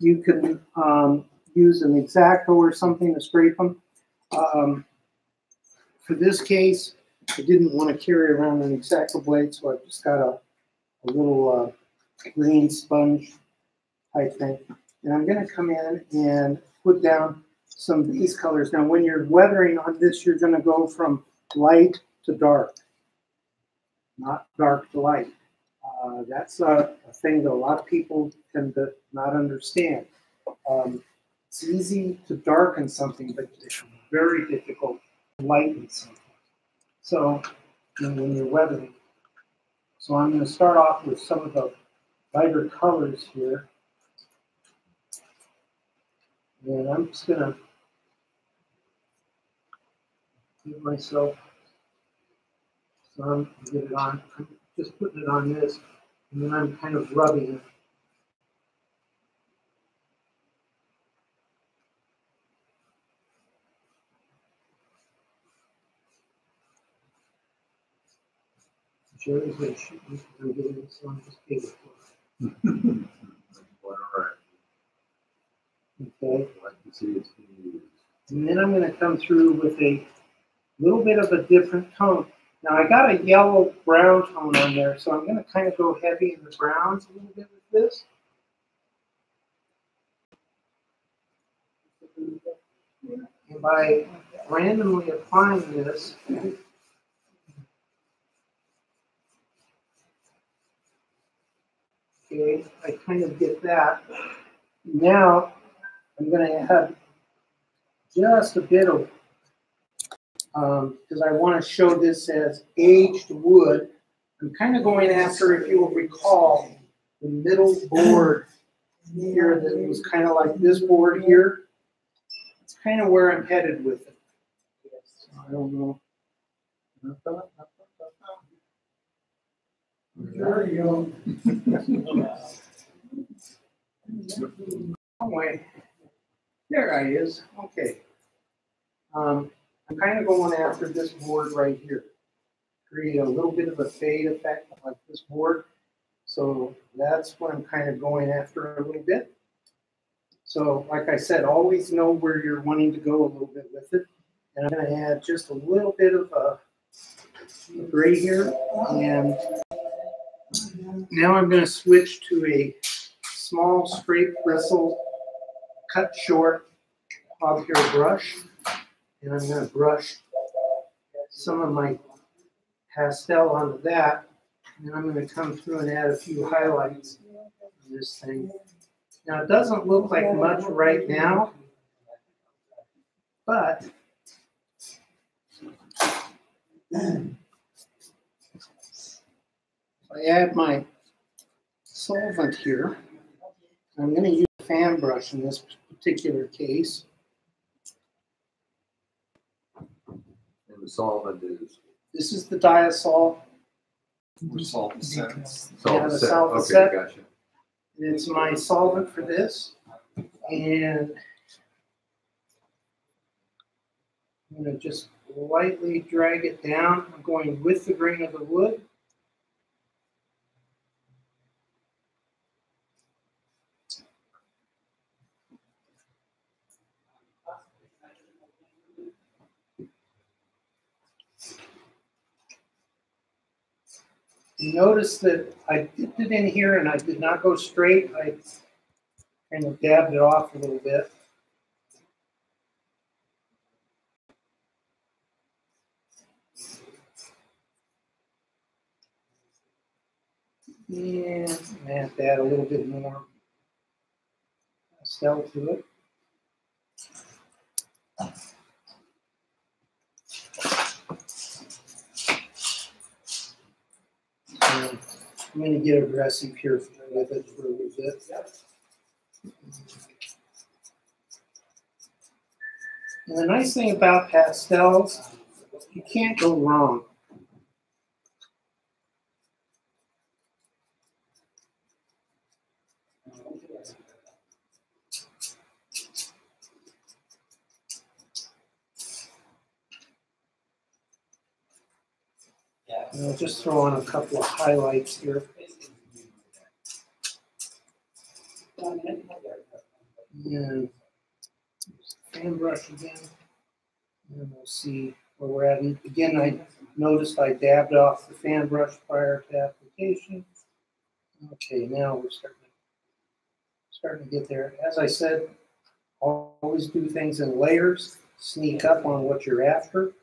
you can um, use an X-Acto or something to scrape them. Um, for this case, I didn't want to carry around an X-Acto blade, so I just got a, a little uh, green sponge type thing. And I'm gonna come in and put down some base colors. Now, when you're weathering on this, you're gonna go from light to dark, not dark to light. Uh, that's a, a thing that a lot of people tend to not understand. Um, it's easy to darken something, but it's very difficult to lighten something. So, when you're weathering. So I'm gonna start off with some of the lighter colors here. And I'm just gonna give myself some, get it on, I'm just putting it on this, and then I'm kind of rubbing it. Jerry's gonna shoot me for getting this on his paper. Okay? Like to see it's being used. And then I'm gonna come through with a little bit of a different tone. Now I got a yellow brown tone on there, so I'm gonna kind of go heavy in the browns a little bit with this. And by randomly applying this, okay, I kind of get that. Now I'm gonna add just a bit of, um, because I want to show this as aged wood. I'm kind of going after, if you will recall, the middle board here that was kind of like this board here. It's kind of where I'm headed with it. I don't know. There you go. There I is, okay. Um, I'm kind of going after this board right here. Create a little bit of a fade effect like this board. So that's what I'm kind of going after a little bit. So like I said, always know where you're wanting to go a little bit with it. And I'm gonna add just a little bit of a gray here. And now I'm gonna switch to a small scrape bristle cut short hair brush. And I'm gonna brush some of my pastel onto that. And I'm gonna come through and add a few highlights on this thing. Now, it doesn't look like much right now, but I add my solvent here. I'm gonna use a fan brush in this particular case. And the solvent is. This is the diasol, Or salt and sense. Yeah, the set. Okay, set. Gotcha. and it's my solvent for this. And I'm gonna just lightly drag it down. I'm going with the grain of the wood. Notice that I dipped it in here and I did not go straight. I kind of dabbed it off a little bit. Yeah, I have to add a little bit more pastel to it. Um, I'm going to get aggressive here with it for a little bit. And the nice thing about pastels, you can't go wrong. And I'll just throw on a couple of highlights here. And fan brush again. And we'll see where we're at. And again, I noticed I dabbed off the fan brush prior to application. Okay, now we're starting, starting to get there. As I said, always do things in layers, sneak up on what you're after.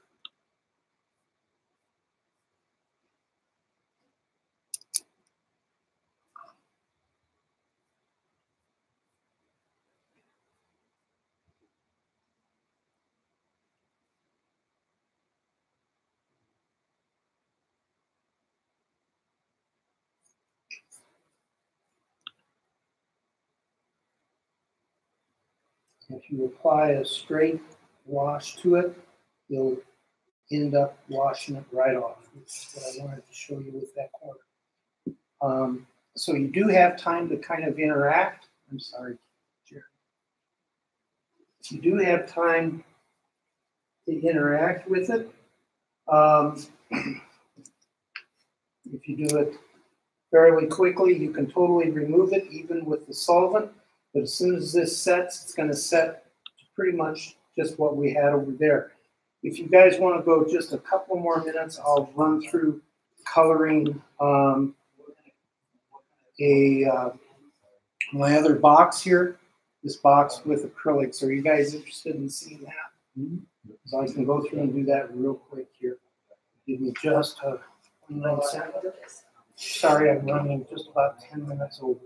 If you apply a straight wash to it, you'll end up washing it right off, what I wanted to show you with that corner. Um, so you do have time to kind of interact. I'm sorry, Jerry. You do have time to interact with it. Um, if you do it fairly quickly, you can totally remove it even with the solvent. But as soon as this sets, it's going to set to pretty much just what we had over there. If you guys want to go just a couple more minutes, I'll run through coloring um, a uh, my other box here, this box with acrylics. Are you guys interested in seeing that? So I can go through and do that real quick here. Give me just a one second. Sorry, I'm running just about 10 minutes over.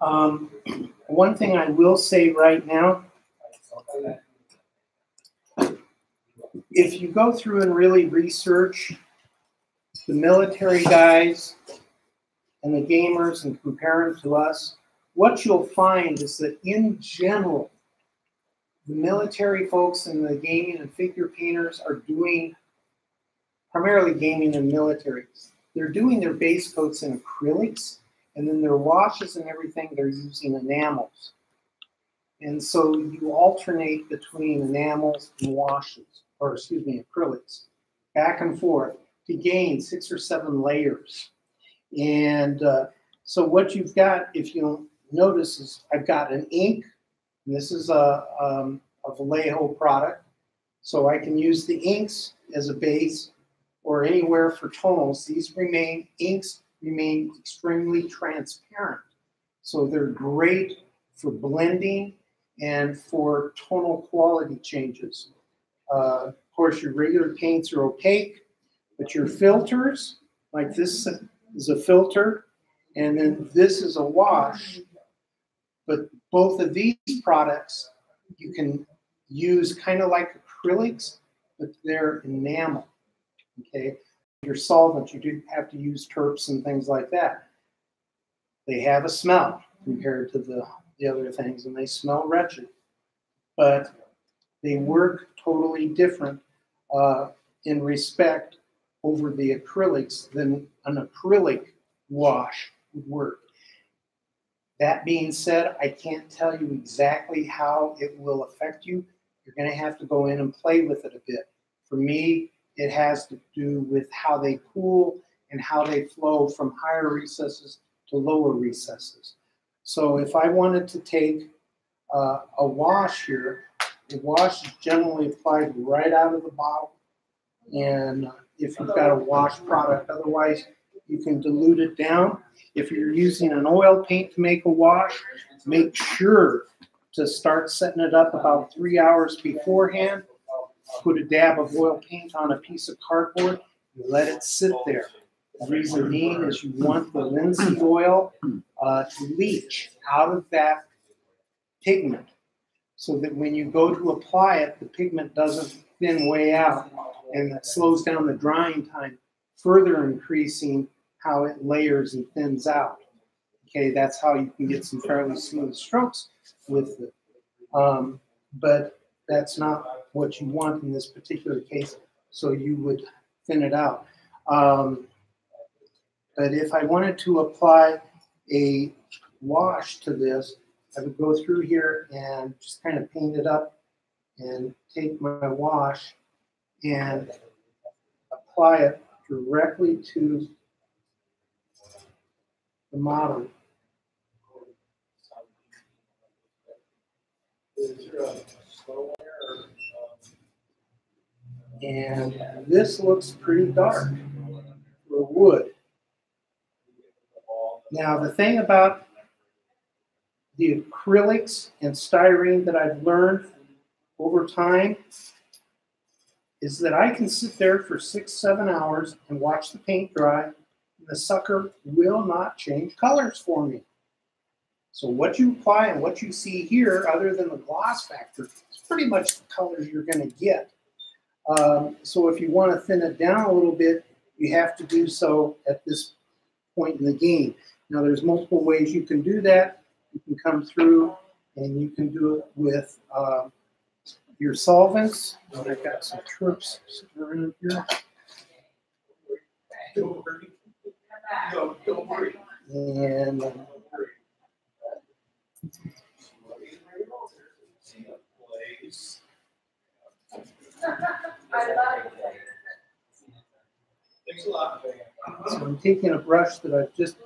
Um, one thing I will say right now, if you go through and really research the military guys and the gamers and compare them to us, what you'll find is that in general, the military folks and the gaming and figure painters are doing primarily gaming and military. They're doing their base coats in acrylics and then their washes and everything, they're using enamels. And so you alternate between enamels and washes, or excuse me, acrylics, back and forth to gain six or seven layers. And uh, so what you've got, if you'll notice, is I've got an ink, this is a, um, a Vallejo product. So I can use the inks as a base or anywhere for tonals. These remain inks remain extremely transparent. So they're great for blending and for tonal quality changes. Uh, of course, your regular paints are opaque, but your filters, like this is a filter, and then this is a wash. But both of these products you can use kind of like acrylics, but they're enamel. Okay, your solvent, you do have to use terps and things like that. They have a smell compared to the, the other things, and they smell wretched. But they work totally different uh, in respect over the acrylics than an acrylic wash would work. That being said, I can't tell you exactly how it will affect you. You're going to have to go in and play with it a bit. For me, it has to do with how they cool and how they flow from higher recesses to lower recesses. So if I wanted to take uh, a wash here, the wash is generally applied right out of the bottle. And if you've got a wash product, otherwise you can dilute it down. If you're using an oil paint to make a wash, make sure to start setting it up about three hours beforehand. Put a dab of oil paint on a piece of cardboard, and let it sit there. The reason being is you want the linseed oil uh, to leach out of that pigment so that when you go to apply it, the pigment doesn't thin way out and that slows down the drying time, further increasing how it layers and thins out. Okay, that's how you can get some fairly smooth strokes with it. Um, but that's not what you want in this particular case, so you would thin it out. Um, but if I wanted to apply a wash to this, I would go through here and just kind of paint it up and take my wash and apply it directly to the model. And this looks pretty dark for wood. Now, the thing about the acrylics and styrene that I've learned over time is that I can sit there for six, seven hours and watch the paint dry, and the sucker will not change colors for me. So what you apply and what you see here, other than the gloss factor, is pretty much the colors you're going to get. Um, so if you want to thin it down a little bit, you have to do so at this point in the game. Now there's multiple ways you can do that. You can come through and you can do it with uh, your solvents. I've got some turps here. And um, So I'm taking a brush that I've just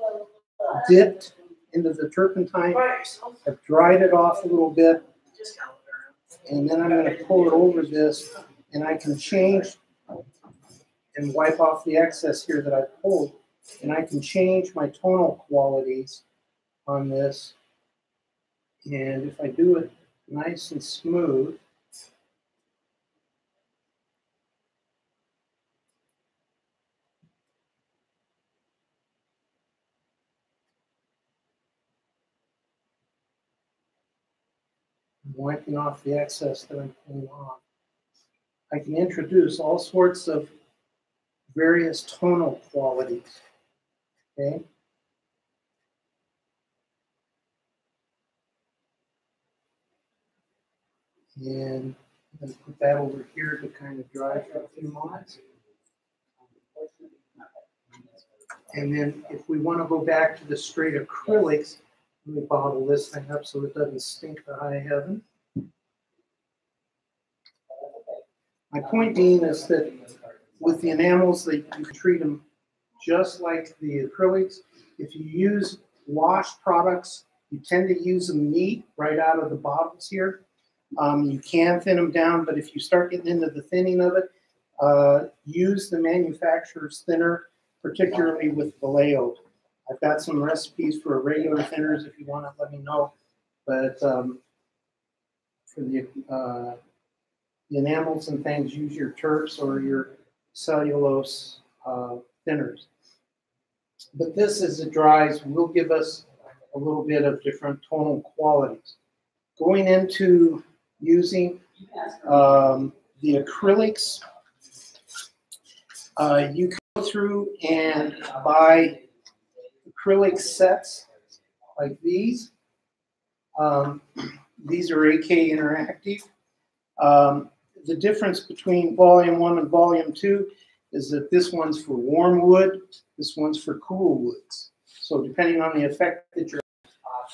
dipped into the turpentine. I've dried it off a little bit. And then I'm going to pull it over this and I can change and wipe off the excess here that I pulled. And I can change my tonal qualities on this. And if I do it nice and smooth, wiping off the excess that I'm pulling off. I can introduce all sorts of various tonal qualities. Okay. And I'm put that over here to kind of dry for a few moments. And then if we want to go back to the straight acrylics, let me bottle this thing up so it doesn't stink to high heaven. My point being is that with the enamels, they, you can treat them just like the acrylics. If you use wash products, you tend to use them neat right out of the bottles here. Um, you can thin them down, but if you start getting into the thinning of it, uh, use the manufacturer's thinner, particularly with Vallejo. I've got some recipes for regular thinners if you want to let me know. But um, for the, uh, the enamels and things, use your turps or your cellulose uh, thinners. But this, as it dries, will give us a little bit of different tonal qualities. Going into using um, the acrylics, uh, you go through and buy acrylic sets like these. Um, these are AK Interactive. Um, the difference between volume one and volume two is that this one's for warm wood, this one's for cool woods. So depending on the effect that you're,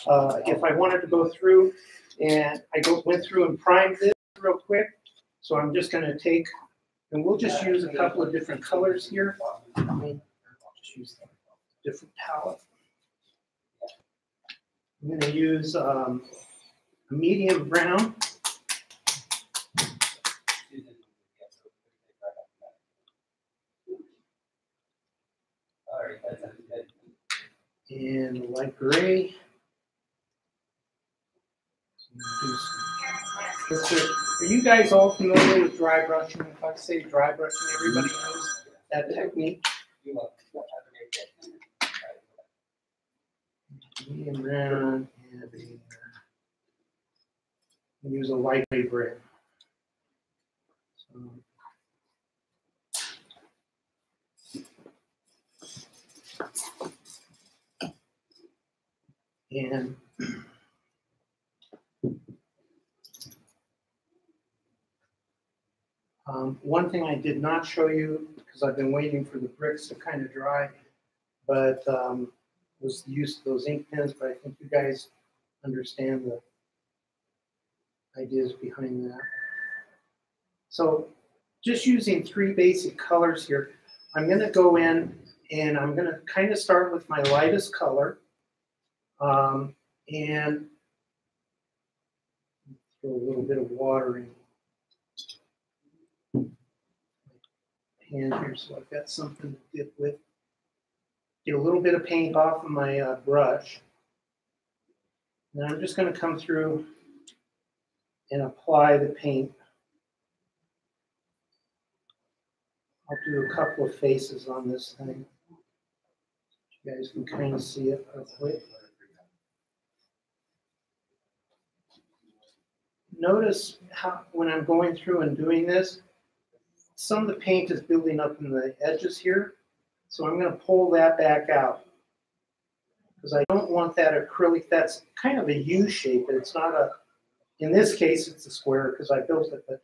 uh, if I wanted to go through and I go, went through and primed this real quick, so I'm just gonna take, and we'll just use a couple of different colors here. I'll just use a different palette. I'm gonna use, um, a medium brown. and light gray. Are you guys all familiar with dry brushing? If I say dry brushing, everybody knows that technique. Medium brown and use a light brick. So, And um, one thing I did not show you, because I've been waiting for the bricks to kind of dry, but um, was the use of those ink pens, but I think you guys understand the ideas behind that. So just using three basic colors here, I'm gonna go in and I'm gonna kind of start with my lightest color. Um, and throw a little bit of water in. Hand here, so I've got something to dip with. Get a little bit of paint off of my uh, brush. And I'm just going to come through and apply the paint. I'll do a couple of faces on this thing. You guys can kind of see it real quick. notice how, when I'm going through and doing this, some of the paint is building up in the edges here. So I'm going to pull that back out because I don't want that acrylic. That's kind of a U shape. but It's not a, in this case, it's a square because I built it. But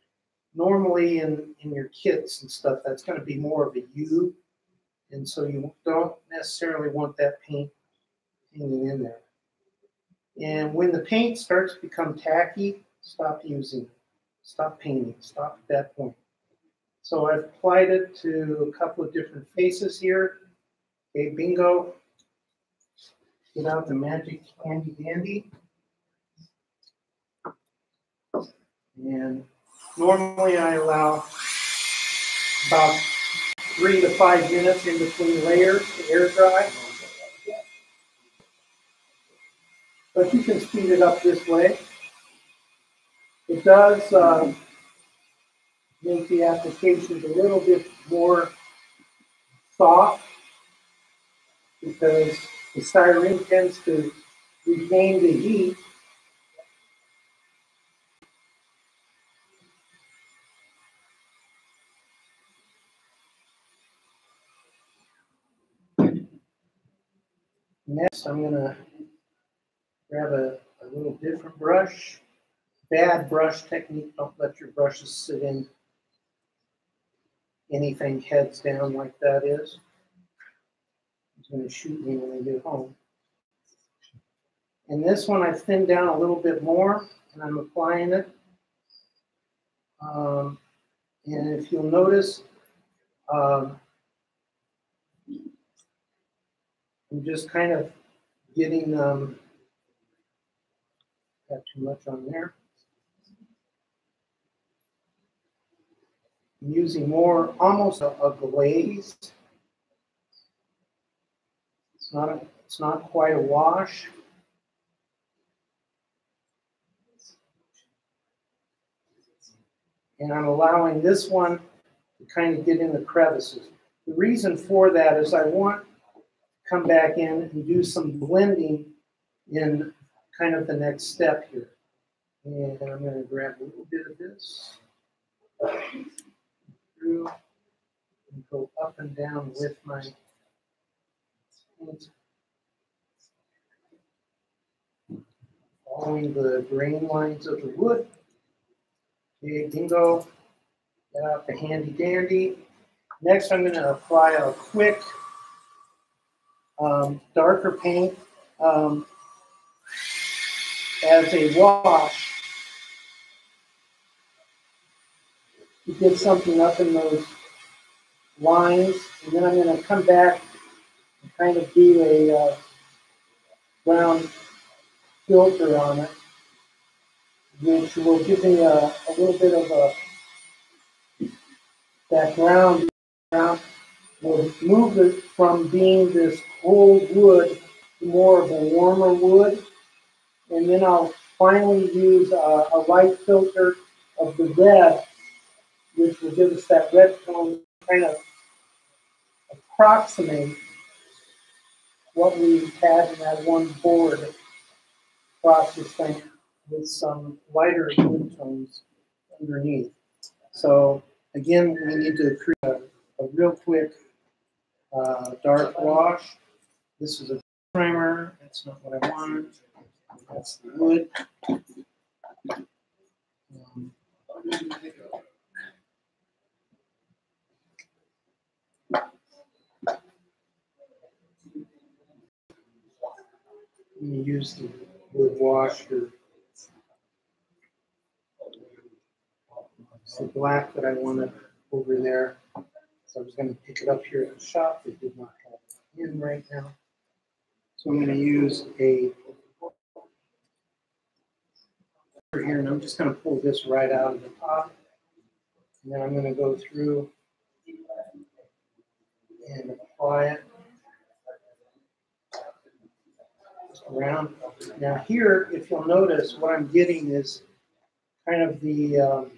normally in, in your kits and stuff, that's going to be more of a U. And so you don't necessarily want that paint hanging in there. And when the paint starts to become tacky, stop using, it. stop painting, stop at that point. So I've applied it to a couple of different faces here. Okay, bingo. Get out the magic candy dandy. And normally I allow about three to five minutes in between layers to air dry. But you can speed it up this way. It does uh, make the applications a little bit more soft because the styrene tends to retain the heat Next, I'm going to grab a, a little different brush bad brush technique. Don't let your brushes sit in anything heads down like that is. It's going to shoot me when I get home. And this one I thinned down a little bit more and I'm applying it. Um, and if you'll notice, um, I'm just kind of getting, um, got too much on there. I'm using more, almost a, a glaze. It's not, a, it's not quite a wash. And I'm allowing this one to kind of get in the crevices. The reason for that is I want to come back in and do some blending in kind of the next step here. And I'm going to grab a little bit of this through and go up and down with my Following the grain lines of the wood. Okay, bingo. Get out the handy dandy. Next, I'm gonna apply a quick um, darker paint um, as a wash to get something up in those lines. And then I'm gonna come back and kind of do a uh, brown filter on it, which will give me a, a little bit of a that will move it from being this cold wood to more of a warmer wood. And then I'll finally use a, a light filter of the red, which will give us that red tone, kind of approximate what we had in that one board this thing with some lighter wood tones underneath. So again, we need to create a, a real quick uh, dark wash. This is a primer. That's not what I wanted. That's the wood. Um, I'm gonna use the wood wash or the black that I wanted over there. So I was gonna pick it up here at the shop. They did not have it in right now. So I'm gonna use a here, and I'm just gonna pull this right out of the top. And then I'm gonna go through and apply it. Just around. Now here, if you'll notice, what I'm getting is kind of the, um,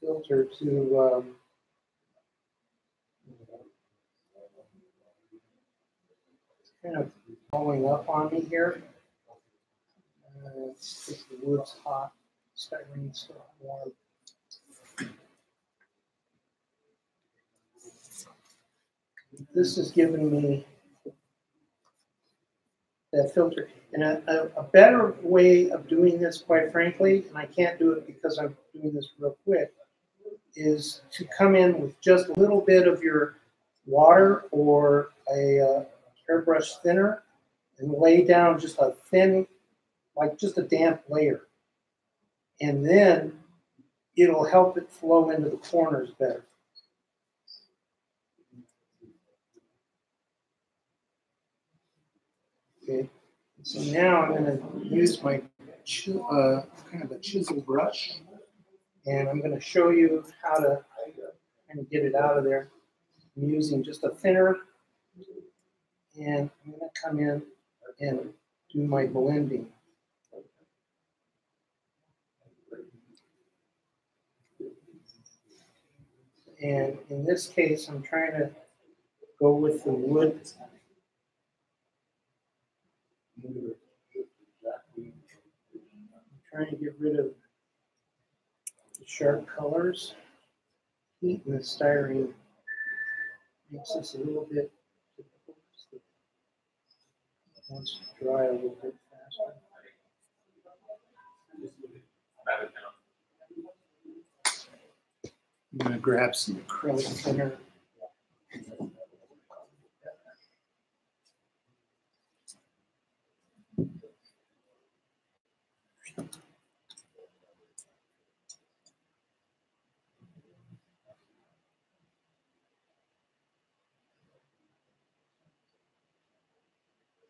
filter to, um, kind of falling up on me here. Uh, it's just the wood's hot, styrene's still warm. This is giving me that filter. And a, a, a better way of doing this, quite frankly, and I can't do it because I'm doing this real quick, is to come in with just a little bit of your water or a uh, airbrush thinner and lay down just a thin, like just a damp layer. And then it'll help it flow into the corners better. Okay, so now I'm gonna use my uh, kind of a chisel brush. And I'm gonna show you how to kind of get it out of there. I'm using just a thinner. And I'm gonna come in and do my blending. And in this case, I'm trying to go with the wood. I'm trying to get rid of the sharp colors. Heat in the styrene makes this a little bit difficult. it Wants to dry a little bit faster. I'm gonna grab some acrylic thinner.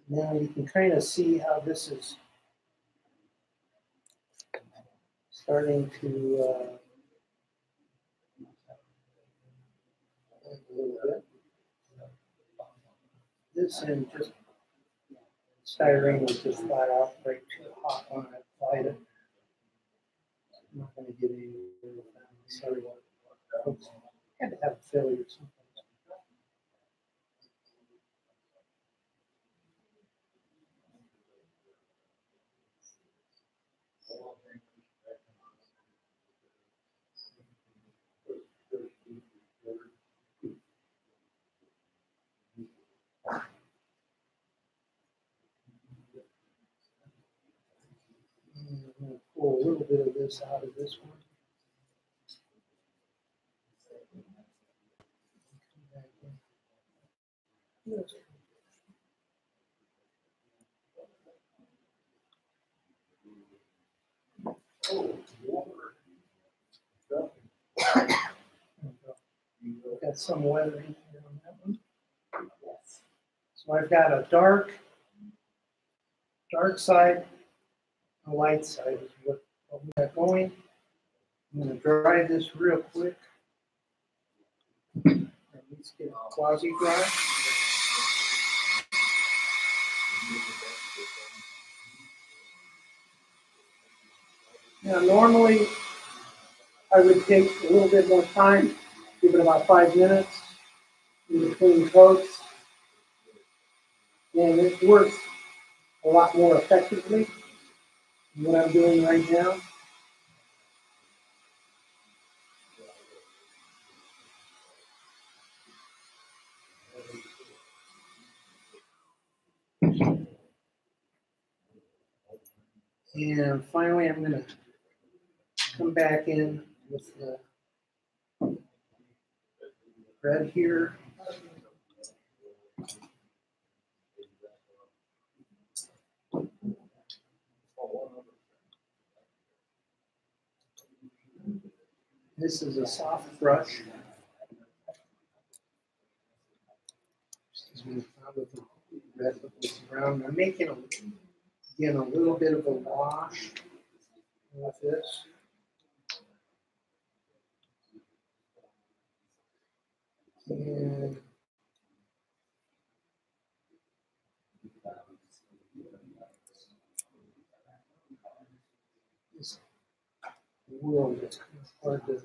Now you can kind of see how this is starting to uh, a little bit. This end just styrene was just flat out right too hot when I applied it. I'm not gonna get any. Sorry. folks. Had to have a failure sometimes. Pull a little bit of this out of this one. Got some weathering here on that one. So I've got a dark, dark side, a light side is what, what we got going. I'm gonna dry this real quick. At least get quasi dry. Now, normally, I would take a little bit more time, give it about five minutes in between coats. And it works a lot more effectively what I'm doing right now. And finally, I'm gonna come back in with the red here. This is a soft brush. Excuse me, red, with the brown. I'm making, a- again, a little bit of a wash with this. And this world is kind of hard to.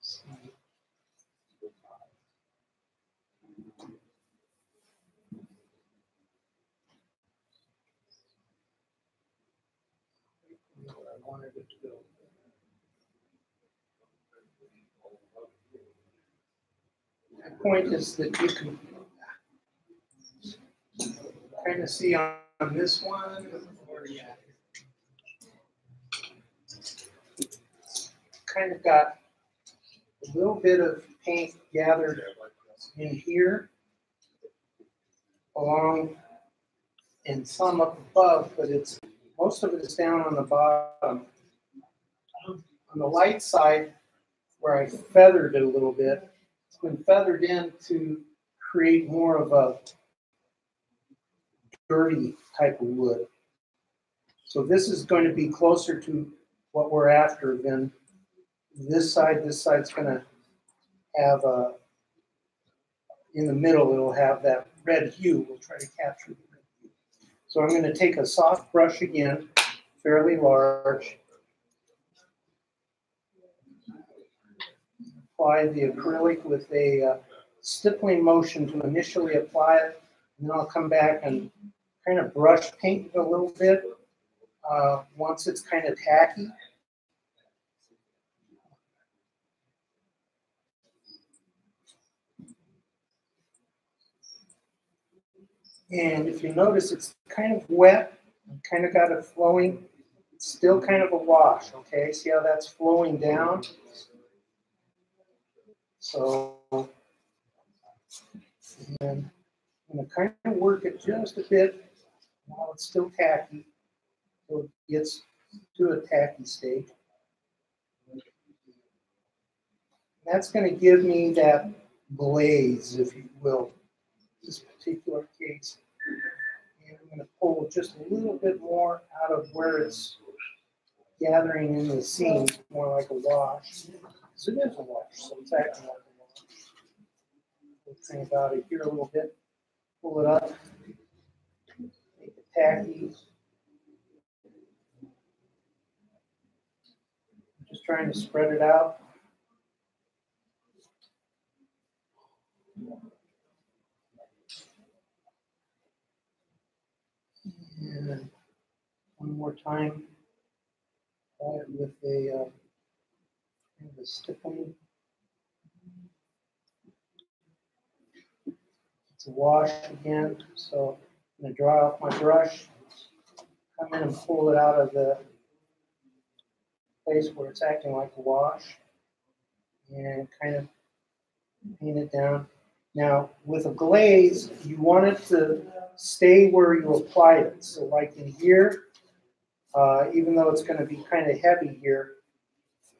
see. where I wanted it to go. My point is that you can kind of see on, on this one, you at? Kind of got a little bit of paint gathered in here along and some up above, but it's most of it is down on the bottom. On the light side, where I feathered it a little bit, been feathered in to create more of a dirty type of wood. So this is going to be closer to what we're after than this side. This side's gonna have a, in the middle, it'll have that red hue. We'll try to capture the red hue. So I'm gonna take a soft brush again, fairly large. Apply the acrylic with a uh, stippling motion to initially apply it. And then I'll come back and kind of brush paint it a little bit. Uh, once it's kind of tacky. And if you notice, it's kind of wet, kind of got it flowing. It's still kind of a wash, okay? See how that's flowing down? So, and I'm gonna kind of work it just a bit while it's still tacky. So it gets to a tacky stage. That's gonna give me that glaze, if you will, this particular case. And I'm gonna pull just a little bit more out of where it's gathering in the seam, more like a wash. So it is a wash, so it's acting like a wash. We'll think about it here a little bit, pull it up, make it tacky. Just trying to spread it out. And one more time, with a uh, Stippling. It's a wash again, so I'm gonna dry off my brush. Come in and pull it out of the place where it's acting like a wash. And kind of paint it down. Now, with a glaze, you want it to stay where you applied it. So like in here, uh, even though it's gonna be kind of heavy here,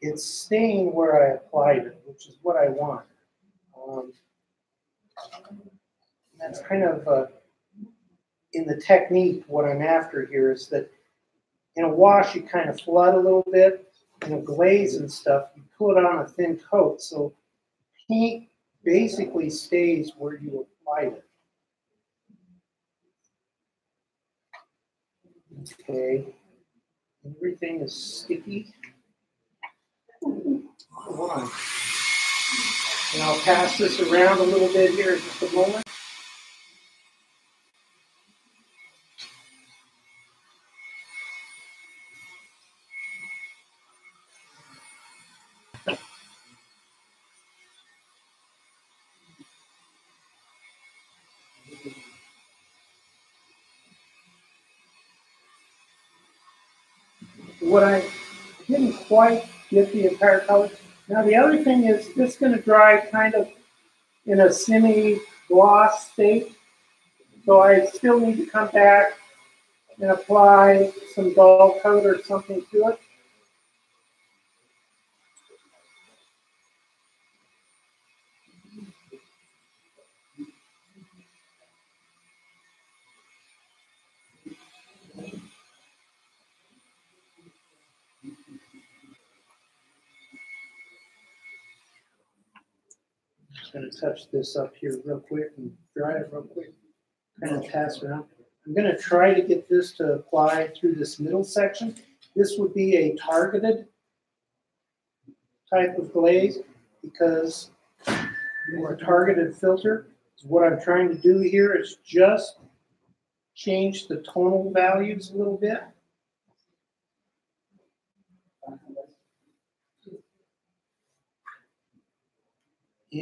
it's staying where I applied it, which is what I want. Um, that's kind of uh, in the technique. What I'm after here is that in a wash you kind of flood a little bit. In a glaze and stuff, you put on a thin coat, so paint basically stays where you applied it. Okay, everything is sticky. Hold on. And I'll pass this around a little bit here in just a moment. What I didn't quite get the entire color. Now the other thing is this is going to dry kind of in a semi-gloss state. So I still need to come back and apply some dull coat or something to it. Gonna touch this up here real quick and dry it real quick. Kind of pass around. I'm gonna try to get this to apply through this middle section. This would be a targeted type of glaze because more targeted filter. What I'm trying to do here is just change the tonal values a little bit.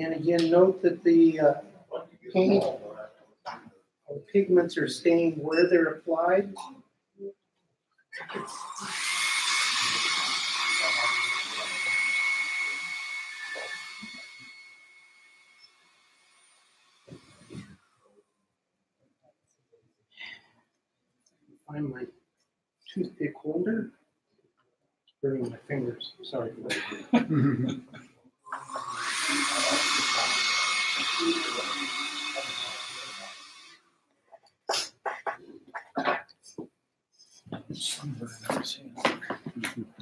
And again, note that the uh, paint or pigments are staying where they're applied. Find my toothpick holder. Burning my fingers, sorry.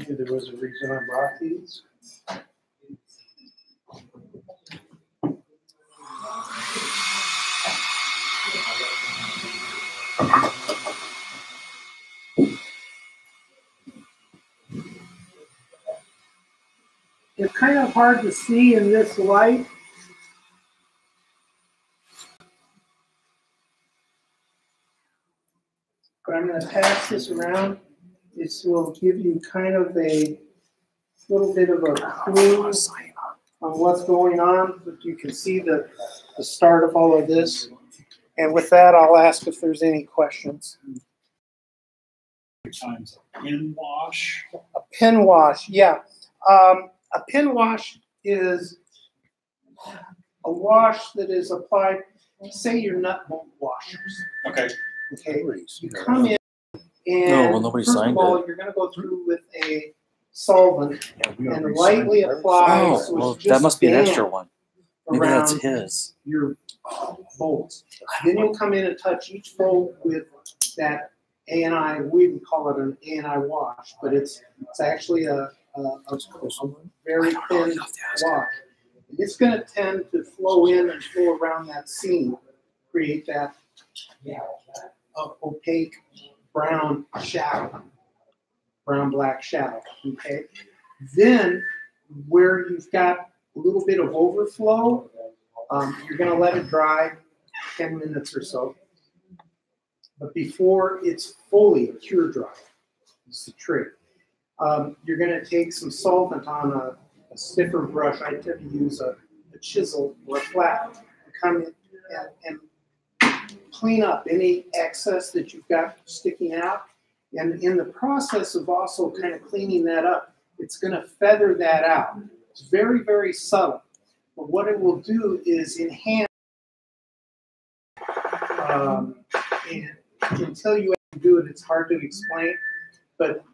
There was a reason I brought kind of hard to see in this light. But I'm going to pass this around. This will give you kind of a little bit of a clue on what's going on, but you can see the, the start of all of this. And with that, I'll ask if there's any questions. Times in wash. A pin wash, yeah. Um, a pin wash is a wash that is applied, say your nut bolt washers, Okay. okay? You come in and No, well, nobody first of signed all, you're gonna go through with a solvent and lightly apply. Oh, so well, it's that must be an extra one. Maybe that's his. your bolts. Then you'll come in and touch each bolt with that A and I, we would call it an A and I wash, but it's, it's actually a, a, a a very thin wash. It's gonna tend to flow in and flow around that seam, create that uh, opaque brown shadow, brown black shadow, okay? Then where you've got a little bit of overflow, um, you're gonna let it dry ten minutes or so. But before it's fully cure dry, it's the trick. Um, you're gonna take some solvent on a a stiffer brush, I tend to use a, a chisel or a flat to come in and, and clean up any excess that you've got sticking out. And in the process of also kind of cleaning that up, it's going to feather that out. It's very, very subtle. But what it will do is enhance. Um, and until you do it, it's hard to explain. But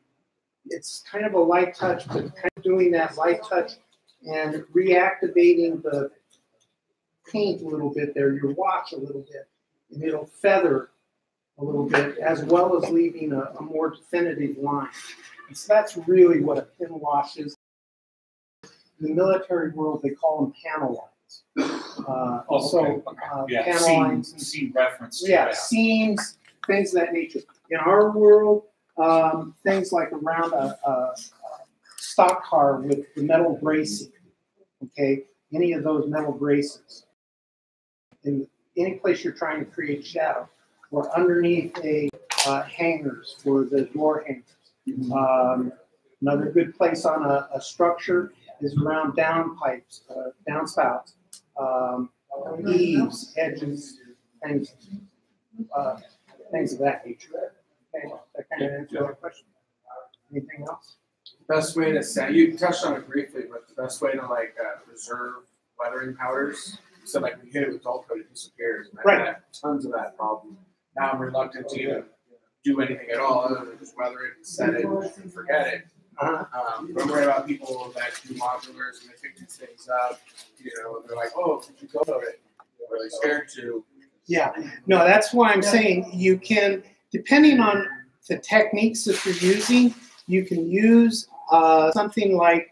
it's kind of a light touch, but kind of doing that light touch and reactivating the paint a little bit there, your wash a little bit, and it'll feather a little bit, as well as leaving a, a more definitive line. And so that's really what a pin wash is. In the military world, they call them panel lines. Uh, Oh, so, okay, okay. uh, Yeah, panel lines, seen reference to yeah, that. seams, things of that nature. In our world, um, things like around a, a, stock car with the metal bracing, okay, any of those metal braces. In any place you're trying to create shadow, or underneath a uh, hangers for the door hangers. Um, another good place on a, a structure is around downpipes, uh, downspouts, um, eaves, edges, things, uh, things of that nature. Okay, that kind of answers your question. Anything else? Best way to set, you touched on it briefly, but the best way to like uh, preserve weathering powders, so like we hit it with dull coat, it disappears. And Right. tons of that problem. Now I'm reluctant to even do anything at all other than just weather it and set it and forget it. Uh-huh. Um, but I'm worried about people that do modulars and they pick these things up, you know, and they're like, oh, could you go about it? They're really scared to. Yeah, no, that's why I'm saying you can, depending on the techniques that you're using, you can use uh, something like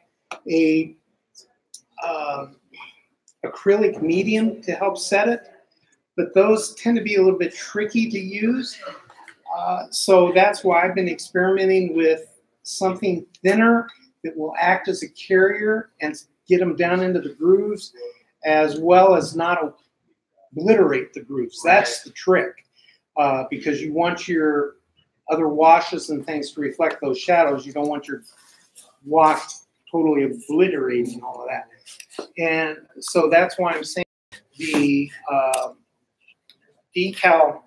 a um acrylic medium to help set it, but those tend to be a little bit tricky to use. Uh, so that's why I've been experimenting with something thinner that will act as a carrier and get them down into the grooves, as well as not obliterate the grooves. That's the trick, uh, because you want your other washes and things to reflect those shadows. You don't want your wash totally obliterating all of that. And so that's why I'm saying the um decal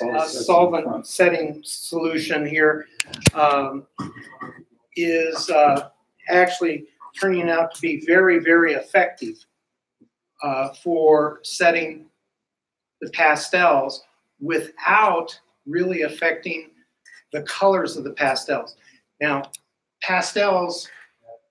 uh, solvent setting solution here um, is uh, actually turning out to be very, very effective uh, for setting the pastels without really affecting the colors of the pastels. Now, pastels,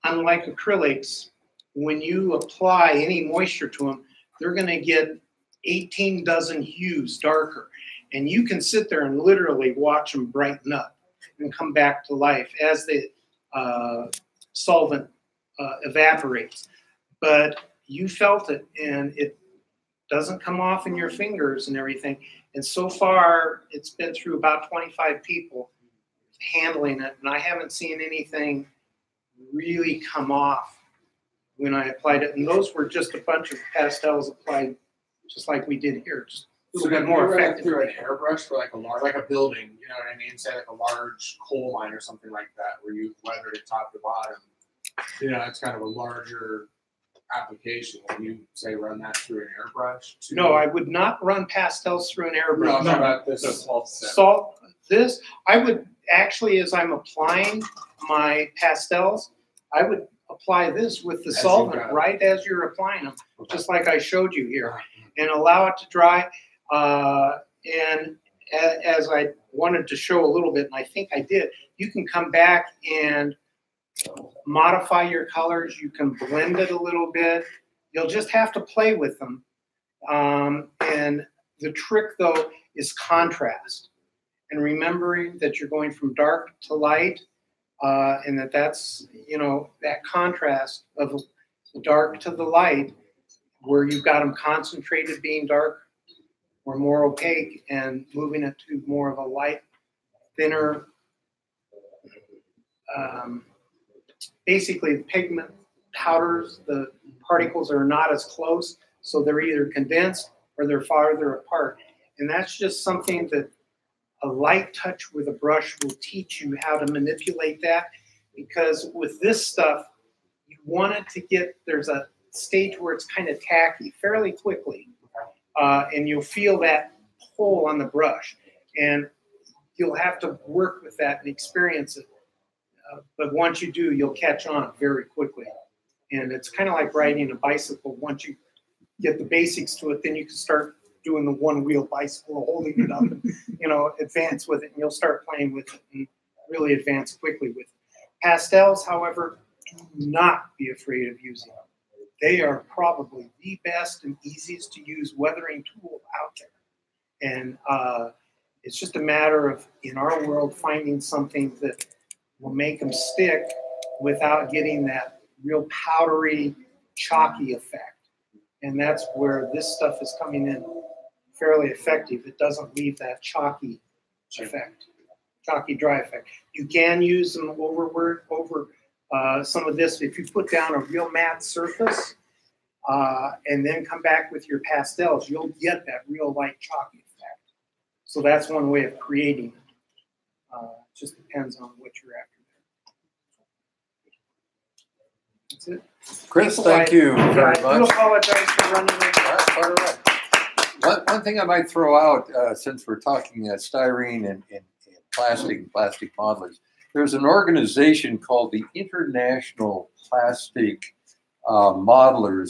unlike acrylics, when you apply any moisture to them, they're going to get 18 dozen hues darker. And you can sit there and literally watch them brighten up and come back to life as the uh, solvent uh, evaporates. But you felt it and it doesn't come off in your fingers and everything. And so far, it's been through about 25 people handling it, and I haven't seen anything really come off when I applied it. And those were just a bunch of pastels applied just like we did here, just a So little bit more you run it effective. through an airbrush for like a large, like a building, you know what I mean? Say like a large coal mine or something like that, where you weathered it top to bottom. You know, it's kind of a larger application. When you say run that through an airbrush. To, No, I would not run pastels through an No, airbrush. Talking about this. Salt set. Salt, this, I would actually, as I'm applying my pastels, I would apply this with the As you solvent go. right as you're applying them, just like I showed you here, and allow it to dry. Uh, and a- as I wanted to show a little bit, and I think I did, you can come back and modify your colors. You can blend it a little bit. You'll just have to play with them. Um, and the trick, though, is contrast and remembering that you're going from dark to light uh, and that that's you know that contrast of the dark to the light where you've got them concentrated being dark or more opaque and moving it to more of a light thinner um, basically the pigment powders the particles are not as close so they're either condensed or they're farther apart and that's just something that a light touch with a brush will teach you how to manipulate that because with this stuff You want it to get, there's a stage where it's kind of tacky fairly quickly. Uh, and you'll feel that pull on the brush. And you'll have to work with that and experience it. But once you do, you'll catch on very quickly. And it's kind of like riding a bicycle. Once you get the basics to it, then you can start doing the one wheel bicycle, holding it up, and, you know, advance with it, and you'll start playing with it and really advance quickly with it. Pastels, however, do not be afraid of using them. They are probably the best and easiest to use weathering tool out there. And uh, it's just a matter of, in our world, finding something that will make them stick without getting that real powdery, chalky effect. And that's where this stuff is coming in fairly effective. It doesn't leave that chalky effect, chalky dry effect. You can use them over over uh, some of this if you put down a real matte surface uh, and then come back with your pastels, you'll get that real light chalky effect. So that's one way of creating it. Uh, just depends on what you're after. That's it. Kris, thank you I very much. apologize for running late. All right. One, one thing I might throw out, uh, since we're talking uh, styrene and, and, and plastic and plastic modelers, there's an organization called the International Plastic uh, Modelers